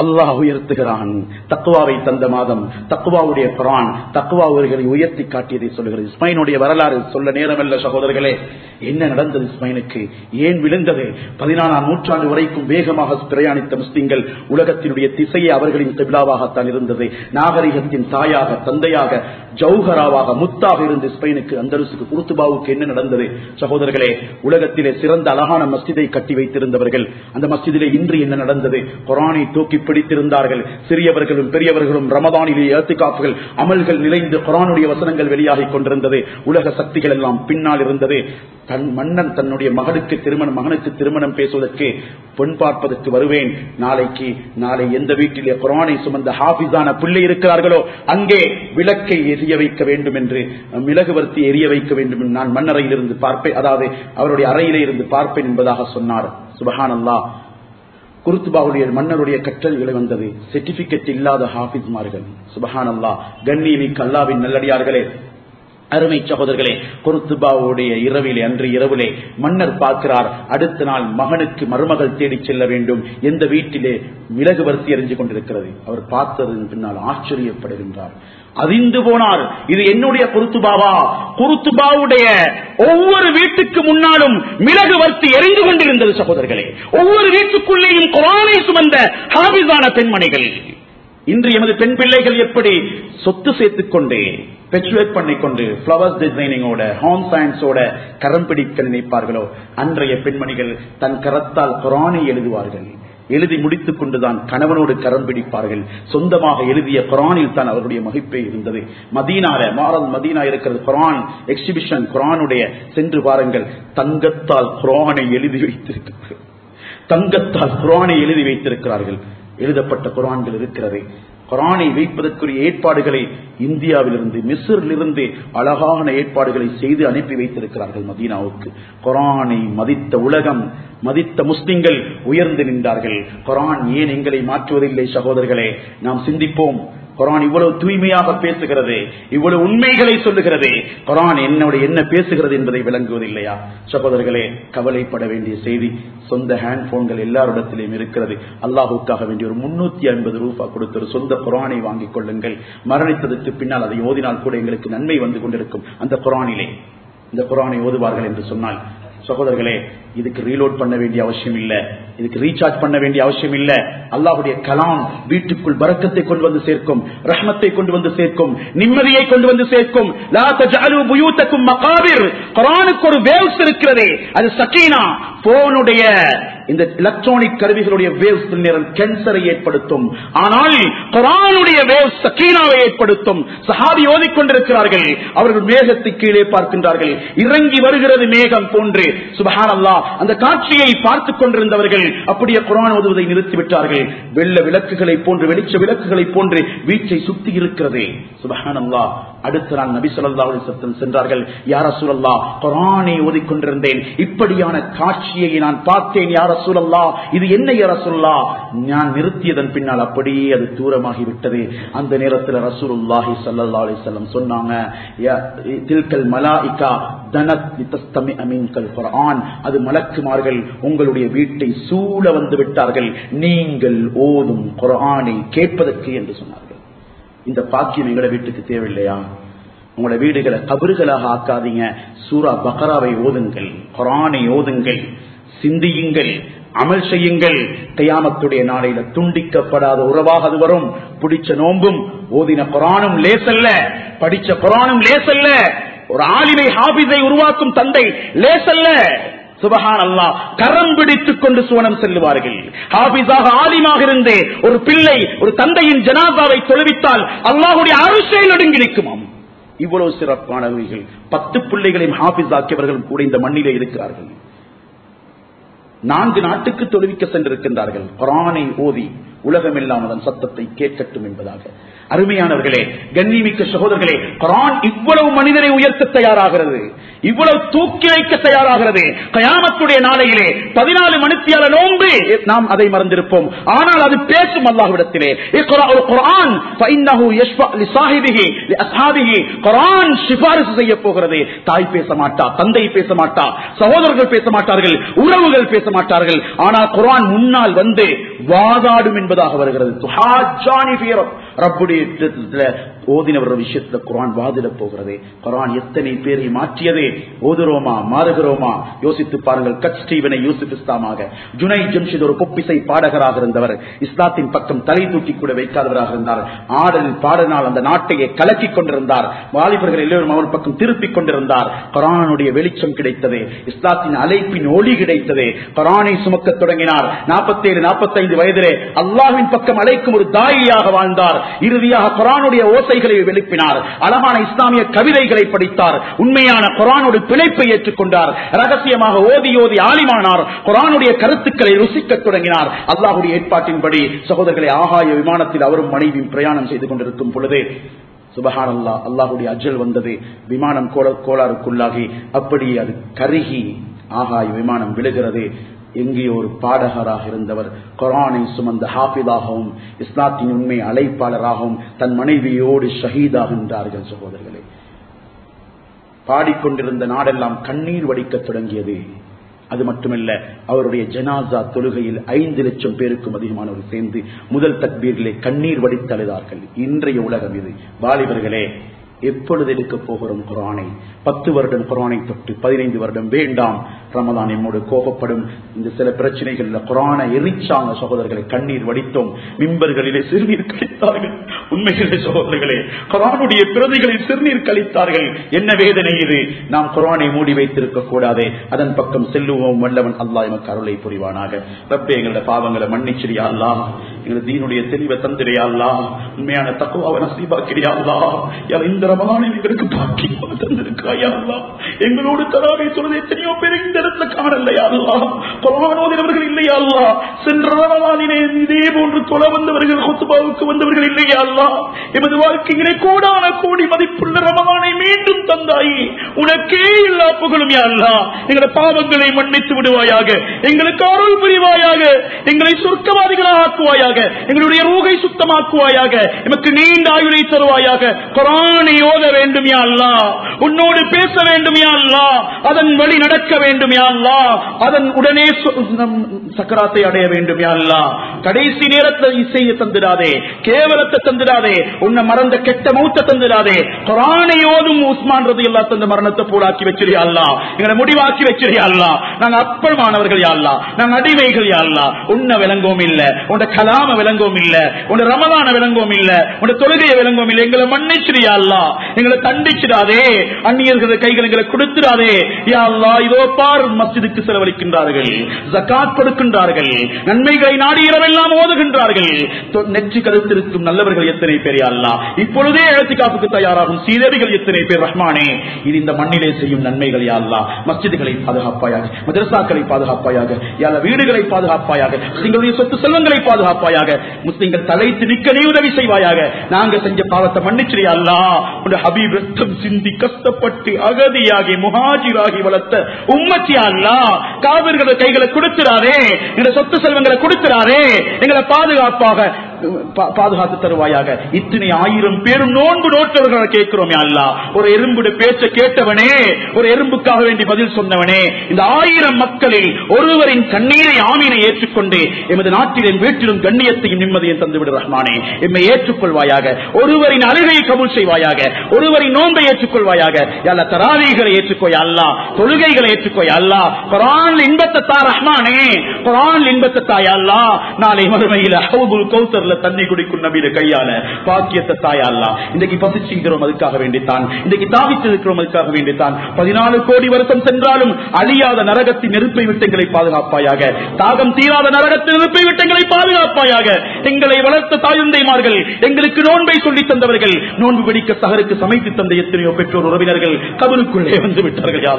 அல்லாஹ் உயர்த்துகிறான். தக்குவாவை தந்த மாதம் தக்குவாவுடைய குரான் தக்குவா அவர்களை உயர்த்தி காட்டியதை சொல்லுகிறது. இஸ்மைனுடைய வரலாறு சொல்ல நேரமல்ல சகோதரர்களே. என்ன நடந்தது இஸ்மைனுக்கு ஏன் விழுந்தது? பதினாலாம் நூற்றாண்டு வரைக்கும் வேகமாக பிரயாணித்த முஸ்லிம்கள் உலகத்தினுடைய திசையை அவர்களின் கிபிலாவாகத்தான் இருந்தது. நாகரிகத்தின் தாயாக தந்தையாக ஜவுஹராவாக முத்தாக இருந்து ஸ்பெயினுக்கு அந்தரசுக்கு குருத்துபாவுக்கு என்ன நடந்தது? சகோதரர்களே உலகத்திலே சிறந்த அழகான மஸ்ஜிதை கட்டி வைத்திருந்தவர்கள். அந்த மஸ்ஜிதிலே இன்று என்ன நடந்தது? குரானை தூக்கி பிடித்திருந்தார்கள். சிறியவர்களும் பெரியவர்களும் ரமதானிலே ஏத்துக்காப்புகள் அமல்கள் நிறைந்து குரானுடைய வசனங்கள் வெளியாகிக் கொண்டிருந்தது. உலக சக்திகள் எல்லாம் பின்னால் இருந்தது. தன் மன்னன் தன்னுடைய மகனுக்கு திருமணம் மகனுக்கு திருமணம் பேசுவதற்கு பெண் பார்ப்பதற்கு வருவேன். நாளைக்கு நாளை எந்த வீட்டிலே குரானை சுமந்த ஹாபிஸான பிள்ளை இருக்கிறார்களோ அங்கே விளக்கை எரிய வைக்க வேண்டும் என்று மிளகுவர்த்தி எரிய வைக்க வேண்டும் நான் மன்னரையில் இருந்து பார்ப்பேன். அதாவது அவருடைய அறையிலே இருந்து பார்ப்பேன் என்பதாக சொன்னார். சுபஹான் அல்லா குருத்துபாவுடைய மன்னருடைய கற்றல்களை வந்தது சர்டிபிகேட் இல்லாத ஹாபிஸ்மார்கள் சுபஹான் அல்லா கண்ணியமிக்கு கல்லாவின் நல்லடியார்களே அருமை சகோதரர்களே குருத்துபாவுடைய இரவிலே அன்று இரவிலே மன்னர் பார்க்கிறார் அடுத்த நாள் மகனுக்கு மருமகள் தேடி செல்ல வேண்டும். எந்த வீட்டிலே மிளகு வரிசை எறிஞ்சு கொண்டிருக்கிறது. அவர் பார்த்ததன் பின்னால் ஆச்சரியப்படுகின்றார். அதிர்ந்து போனார். இது என்னுடைய குருத்துபாவா குருத்துபாவுடைய ஒவ்வொரு வீட்டுக்கு முன்னாலும் மிளகு வர்த்தி எரிந்து கொண்டிருந்தது சகோதரர்களே. ஒவ்வொரு வீட்டுக்குள்ளேயும் குரானை சுமந்த ஹாபிஸான பெண்மணிகள். இன்று எமது பெண் பிள்ளைகள் எப்படி சொத்து சேர்த்துக் கொண்டு பெச்சுவேட் பண்ணிக்கொண்டு பிளவர்ஸ் டிசைனிங்கோட ஹோம் சயின்ஸோட கரம் பிடிக்க நினைப்பார்களோ? அன்றைய பெண்மணிகள் தன் கரத்தால் குரானை எழுதுவார்கள். எழுதி முடித்துக் கொண்டுதான் கணவனோடு கரம் பிடிப்பார்கள். சொந்தமாக எழுதிய குரானில் தான் அவருடைய மகிப்பே இருந்தது. மதீனால மாறல் மதீனா இருக்கிறது குரான் எக்ஸிபிஷன் குரானுடைய சென்று பாருங்கள். தங்கத்தால் குரானை எழுதி வைத்திருக்கிறார்கள். தங்கத்தால் குரானை எழுதி வைத்திருக்கிறார்கள். எழுதப்பட்ட குரான்கள் இருக்கிறது. குரானை வைப்பதற்குரிய ஏற்பாடுகளை இந்தியாவிலிருந்து மிஸ்ரிலிருந்து அழகான ஏற்பாடுகளை செய்து அனுப்பி வைத்திருக்கிறார்கள் மதீனாவுக்கு. குரானை மதித்த உலகம் மதித்த முஸ்லிம்கள் உயர்ந்து நின்றார்கள். குரான் ஏன் எங்களை மாற்றுவதில்லை சகோதரர்களே? நாம் சிந்திப்போம். குரான் இவ்வளவு தூய்மையாக பேசுகிறது இவ்வளவு உண்மைகளை சொல்லுகிறது குரான் என்னோட என்ன பேசுகிறது என்பதை விளங்குவதில்லையா? சகோதரர்களே கவலைப்பட வேண்டிய செய்தி சொந்த ஹேண்ட் போன்கள் எல்லாரிடத்திலும் இருக்கிறது. அல்லாஹுக்காக வேண்டிய ஒரு முன்னூத்தி ஐம்பது ரூபாய் கொடுத்த ஒரு சொந்த குரானை வாங்கிக் கொள்ளுங்கள். மரணித்ததற்கு பின்னால் அதை ஓதினால் கூட எங்களுக்கு நன்மை வந்து கொண்டிருக்கும். அந்த குரானிலே இந்த குரானை ஓதுவார்கள் என்று சொன்னால் சகோதரர்களே இதுக்கு ரீலோட் பண்ண வேண்டிய அவசியம் இல்ல. இதுக்கு ரீசார்ஜ் பண்ண வேண்டிய அவசியம் இல்ல. அல்லாஹுடைய கலாம் வீட்டுக்குள் பறக்கத்தை கொண்டு வந்து சேர்க்கும் ரஹ்மத்தை கொண்டு வந்து சேர்க்கும் நிம்மதியை கொண்டு வந்து சேர்க்கும். லா ஒரு வேவ்ஸ் இருக்கிறதே அது சக்கீனா போனுடைய இந்த எலக்ட்ரானிக் கருவிகளுடைய வேவ்ஸ் நேரம் கேன்சரை ஏற்படுத்தும். ஆனால் குரானுடைய வேவ்ஸ் சக்கீனாவை ஏற்படுத்தும். சஹாபி ஓதிக்கொண்டிருக்கிறார்கள். அவர்கள் மேகத்தை கீழே பார்க்கின்றார்கள். இறங்கி வருகிறது மேகம் போன்று. சுபஹான் அல்லாஹ் அந்த காட்சியை பார்த்துக் கொண்டிருந்தவர்கள் அப்படியே குரான் ஓதுவதை நிறுத்திவிட்டார்கள். வெள்ள விளக்குகளை போன்று வெளிச்ச விளக்குகளை போன்று வீச்சை சுத்தி இருக்கிறது. சுபஹான் அல்லாஹ் அடுத்த நாள் நபி சொல்லா சத்தம் சென்றார்கள். யார சூழல்லா குரானை ஓதிக்கொண்டிருந்தேன். இப்படியான காட்சியை நான் பார்த்தேன் யார சூழல்லா இது என்ன யார சொல்லா நான் நிறுத்தியதன் பின்னால் அப்படியே அது தூரமாகி விட்டது அந்த நேரத்தில் ரசூலுல்லாஹி சல்லா அலிசல்லம் சொன்னாங்க யா- தில்கல் மலாயிகா தனத் அது மலக்குமார்கள் உங்களுடைய வீட்டை சூழ வந்து விட்டார்கள். நீங்கள் ஓதும் குரானை கேட்பதற்கு என்று சொன்னார்கள். இந்த பாக்கியம் எங்களை வீட்டுக்கு தேவையில்லையா? உங்களோட வீடுகளை கபறுகளாக ஆக்காதீங்க. சூரா பக்ராவை ஓதுங்கள் குரானை ஓதுங்கள் சிந்தியுங்கள் அமல் செய்யுங்கள். கையாமத்துடைய நாளையில துண்டிக்கப்படாத உறவாக அது வரும். பிடிச்ச நோன்பும் ஓதின குரானும் லேசல்ல. படிச்ச குரானும் லேசல்ல. ஒரு ஆளிலை ஹாபிஸை உருவாக்கும் தந்தை லேசல்ல. சுபஹான் அல்லாஹ் கரம் பிடித்துக் கொண்டு சுவனம் செல்லுவார்கள். ஹாபிஸாக ஆலிமாக இருந்தே ஒரு பிள்ளை ஒரு தந்தையின் ஜனாதாவை தொழுவித்தால் அல்லாஹுடைய அரசியல் ஒடுங்கி நிற்குமாம் இவ்வளவு சிறப்பானவர்கள் பத்து பிள்ளைகளையும் ஹாபிஸ் ஆக்கியவர்கள் கூட இந்த மண்ணிலே இருக்கிறார்கள். நான்கு நாட்டுக்கு தொழுவிக்க சென்றிருக்கின்றார்கள். குரானை ஓதி உலகம் எல்லாம் அதன் சத்தத்தை கேட்கட்டும் என்பதாக. அருமையானவர்களே கண்ணிமிக்க சகோதரர்களே குரான் இவ்வளவு மனிதனை உயர்த்த தயாராகிறது இவ்வளவு தூக்கி வைக்க தயாராகிறது. கயாமத்துடைய நாளையிலே பதினாலு மணித்தியால நோன்பு நாம் அதை மறந்திருப்போம். ஆனால் அது பேசும் அல்லாஹ்விடத்திலே. குரான் குர்ஆன் சிபாரிசு செய்ய போகிறது. தாய் பேச மாட்டா தந்தை பேச மாட்டா சகோதரர்கள் பேச மாட்டார்கள் உறவுகள் பேச மாட்டார்கள். ஆனால் குரான் முன்னால் வந்து வாதாடும் என்பதாக வருகிறது. துஹாஜானி ஃபீ ரப்- ரப்புடைய இடத்திலே ஓதினவர் விஷயத்துல குரான் வாதிட போகிறது. குரான் எத்தனை பேரை மாற்றியதே? ஓதுறோமா? மாறுகிறோமா? யோசித்து பாருங்கள். கட் ஸ்டீவனை யூசுப் இஸ்லாமாக. ஜுனை ஜம்ஷித் ஒரு பொப்பிசை பாடகராக இருந்தவர். இஸ்லாத்தின் பக்கம் தலை தூக்கி கூட வைக்காதவராக இருந்தார். ஆடல் பாடனால் அந்த நாட்டையே கலக்கிக் கொண்டிருந்தார். வாலிபர்கள் எல்லோரும் அவர் பக்கம் திருப்பிக் கொண்டிருந்தார். குரானுடைய வெளிச்சம் கிடைத்தது. இஸ்லாத்தின் அழைப்பின் ஒளி கிடைத்தது. குரானை சுமக்க தொடங்கினார். நாற்பத்தேழு நாற்பத்தைந்து வயதிலே அல்லாஹ்வின் பக்கம் அழைக்கும் ஒரு தாயியாக வாழ்ந்தார். இறுதியாக குரானுடைய ஓசை ஓசைகளை எழுப்பினார். அழகான இஸ்லாமிய கவிதைகளை படித்தார். உண்மையான குரானோடு பிழைப்பை ஏற்றுக்கொண்டார். ரகசியமாக ஓதி ஓதி ஆலிமானார். குரானுடைய கருத்துக்களை ருசிக்க தொடங்கினார். அல்லாஹுடைய ஏற்பாட்டின்படி சகோதரர்களை ஆகாய விமானத்தில் அவரும் மனைவியும் பிரயாணம் செய்து கொண்டிருக்கும் பொழுது சுபஹான் அல்லா அல்லாஹுடைய அஜல் வந்தது. விமானம் கோளாறுக்குள்ளாகி அப்படியே அது கருகி ஆகாய விமானம் விழுகிறது. எங்கே ஒரு பாடகராக இருந்தவர் குரானை சுமந்த ஹாபிதாகவும் இஸ்லாத்தின் உண்மை அழைப்பாளராகவும் தன் மனைவியோடு ஷஹீதாகின்றார்கள் சகோதரர்களே. பாடிக்கொண்டிருந்த நாடெல்லாம் கண்ணீர் வடிக்க தொடங்கியது. அது மட்டுமல்ல அவருடைய ஜனாசா தொழுகையில் ஐந்து லட்சம் பேருக்கும் அதிகமானவர் சேர்ந்து முதல் தக்பீரிலே கண்ணீர் வடித்தழுதார்கள். இன்றைய உலகம் இது. வாலிபர்களே எப்பொழுது எடுக்க போகிறோம் குரானை பத்து வருடம் குரானை தொட்டு பதினைந்து வருடம் வேண்டாம். ரமதான் எம்மோடு கோபப்படும். இந்த சில பிரச்சனைகள்ல குரானை எரிச்சாங்க சகோதரர்களை கண்ணீர் வடித்தோம். மிம்பர்களிலே சிறுநீர் கழித்தார்கள். உண்மைகளே சகோதரர்களே குரானுடைய பிரதிகளில் சிறுநீர் கழித்தார்கள். என்ன வேதனை இது? நாம் குரானை மூடி வைத்திருக்க கூடாதே. அதன் பக்கம் செல்லுவோம். வல்லவன் அல்லா எமக்கு அருளை புரிவானாக. ரப்பே எங்களோட பாவங்களை மன்னிச்சிரியா அல்லா எங்களை தீனுடைய தெளிவை தந்திரியா அல்லா உண்மையான தக்குவாவை நசீபாக்கிறியா அல்லா இந்த இந்த எங்களுக்கு பாக்கியமாக தந்திருக்காயா எங்களோடு தராவை சொல்வது எத்தனையோ பேர் இந்த இடத்துல காணலையா இல்லையா அல்லா சென்ற ரமலானிலே இதே போன்று தொலை வந்தவர்கள் கொத்துபாவுக்கு வந்தவர்கள் இல்லையா அல்லா எமது வாழ்க்கையிலே கோடான கோடி மதிப்புள்ள ரமலானை மீண்டும் தந்தாயி. உனக்கே எல்லா புகழும் அல்லா எங்களுடைய பாவங்களை மன்னித்து விடுவாயாக. எங்களுக்கு அருள் புரிவாயாக. எங்களை சொர்க்கவாதிகளாக ஆக்குவாயாக. எங்களுடைய ரூகை சுத்தமாக்குவாயாக. எமக்கு நீண்ட ஆயுளை தருவாயாக. குரானை ஓத வேண்டும் யா அல்லா உன்னோடு பேச வேண்டும் யா அல்லா அதன் வழி நடக்க வேண்டும் யா அல்லா அதன் உடனே சக்கராத்தை அடைய வேண்டும் யா அல்லா கடைசி நேரத்தில் இசையை தந்துடாதே கேவலத்தை தந்துடாதே உன்னை மறந்த கெட்ட மௌத்த தந்துடாதே. குரானை ஓதும் உஸ்மான் ரதி அல்லா தந்த மரணத்தை போலாக்கி வச்சிருயா அல்லா எங்களை முடிவாக்கி வச்சிருயா அல்லா நாங்க அப்பமானவர்கள் யா அல்லா நாங்க அடிமைகள் யாழ்லா உன்னை விளங்கவும் இல்ல உன் கலாம விளங்கவும் இல்ல உன் ரமதான விளங்கவும் இல்ல உன் தொழுகையை விளங்கவும் இல்லை. எங்களை மன்னிச்சிரியா அல்லா எங்களை தண்டிச்சிடாதே. அந்நியர்கள் கைகள் எங்களை கொடுத்துடாதே. யா இதோ பார் மஸ்ஜிதுக்கு செலவழிக்கின்றார்கள். ஜக்காத் கொடுக்கின்றார்கள். நன்மைகளை நாடி இரவெல்லாம் ஓதுகின்றார்கள் நெற்றி கருத்திருக்கும் நல்லவர்கள் எத்தனை பேர் அல்லா? இப்பொழுதே எழுத்துக்காப்புக்கு தயாராகும் சீதேவிகள் எத்தனை பேர் ரஹ்மானே? இது இந்த மண்ணிலே செய்யும் நன்மைகள் யாழ்லா மசிதிகளை மஸ்ஜிதுகளை பாதுகாப்பாயாக மதரசாக்களை பாதுகாப்பாயாக யாழ வீடுகளை பாதுகாப்பாயாக எங்களுடைய சொத்து செல்வங்களை பாதுகாப்பாயாக முஸ்லிம்கள் தலைத்து நிற்க நீ உதவி செய்வாயாக. நாங்க செஞ்ச பாவத்தை மன்னிச்சிரியா அல்லா. உன் ஹபீப் ரத்தம் சிந்தி கஷ்டப்பட்டு அகதியாகி முஹாஜிராகி வளர்த்த உம்மத்தியா அல்லா காவிர்கள கைகளை கொடுத்துறாரே எங்க சொத்து செல்வங்களை கொடுத்துறாரே எங்களை பாதுகாப்பாக பாதுகாத்து தருவாயாக. இத்தனை ஆயிரம் பேரும் நோன்பு நோட்டவர்களை கேட்கிறோம் அல்லா. ஒரு எறும்புடைய பேச்ச கேட்டவனே ஒரு எறும்புக்காக வேண்டி பதில் சொன்னவனே இந்த ஆயிரம் மக்களில் ஒருவரின் கண்ணீரை ஆமீனை ஏற்றுக்கொண்டு எமது நாட்டிலும் வீட்டிலும் கண்ணியத்தையும் நிம்மதியும் தந்துவிடு ரஹ்மானே. எம்மை ஏற்றுக்கொள்வாயாக. ஒருவரின் அழுகையை கபுல் செய்வாயாக. ஒருவரின் நோன்பை ஏற்றுக்கொள்வாயாக. யாழ்லா தராவீகளை ஏற்றுக்கோய் அல்லா. தொழுகைகளை ஏற்றுக்கோய் அல்லா. குரான் இன்பத்தத்தா ரஹ்மானே. குரான் இன்பத்தை அல்லா. நாளை மறுமையில் கௌசர்ல தண்ணி குடிக்கும் நபியில கையால பாக்கியத்தை தாயா அல்லா இன்றைக்கு பசிச்சுக்கிறோம் அதுக்காக வேண்டித்தான். இன்றைக்கு தாவித்து இருக்கிறோம் அதுக்காக வேண்டித்தான். பதினாலு கோடி வருஷம் சென்றாலும் அழியாத நரகத்தின் நெருப்பை விட்டங்களை பாதுகாப்பாயாக. தாகம் தீராத நரகத்தின் நெருப்பை விட்டங்களை பாதுகாப்பாயாக. எங்களை வளர்த்த தாயுந்தைமார்கள் எங்களுக்கு நோன்பை சொல்லி தந்தவர்கள் நோன்பு பிடிக்க சகருக்கு சமைத்து தந்த எத்தனையோ பெற்றோர் உறவினர்கள் கபருக்குள்ளே வந்து விட்டார்கள் யா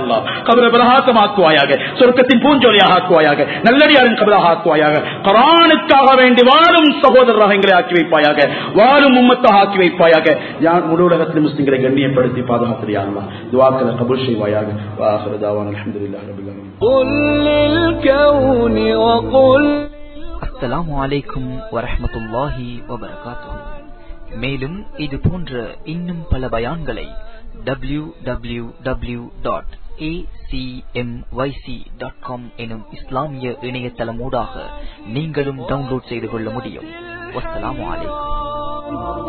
கபரை பிரகாசமாக்குவாயாக சொர்க்கத்தின் பூஞ்சோலியாக ஆக்குவாயாக நல்லடியாரின் கபராக ஆக்குவாயாக. கரானுக்காக வேண்டி வாழும் நல்லவர்களாக எங்களை ஆக்கி வைப்பாயாக வாழும் உம்மத்தாக ஆக்கி வைப்பாயாக யார் முழு உலகத்தில் முஸ்லிம்களை கண்ணியப்படுத்தி பாதுகாத்திரியாங்களா கபுல் செய்வாயாக. அஸ்லாம் வரமத்துல்லாஹி வபரகாத்தூ மேலும் இது போன்ற இன்னும் பல பயான்களை W W W dot A com எனும் இஸ்லாமிய இணையதளமூடாக நீங்களும் டவுன்லோட் செய்து கொள்ள முடியும் வஸ்ஸலாமு அலைக்கும்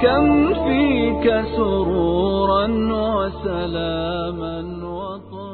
كم فيك سرورا وسلاما وطهورا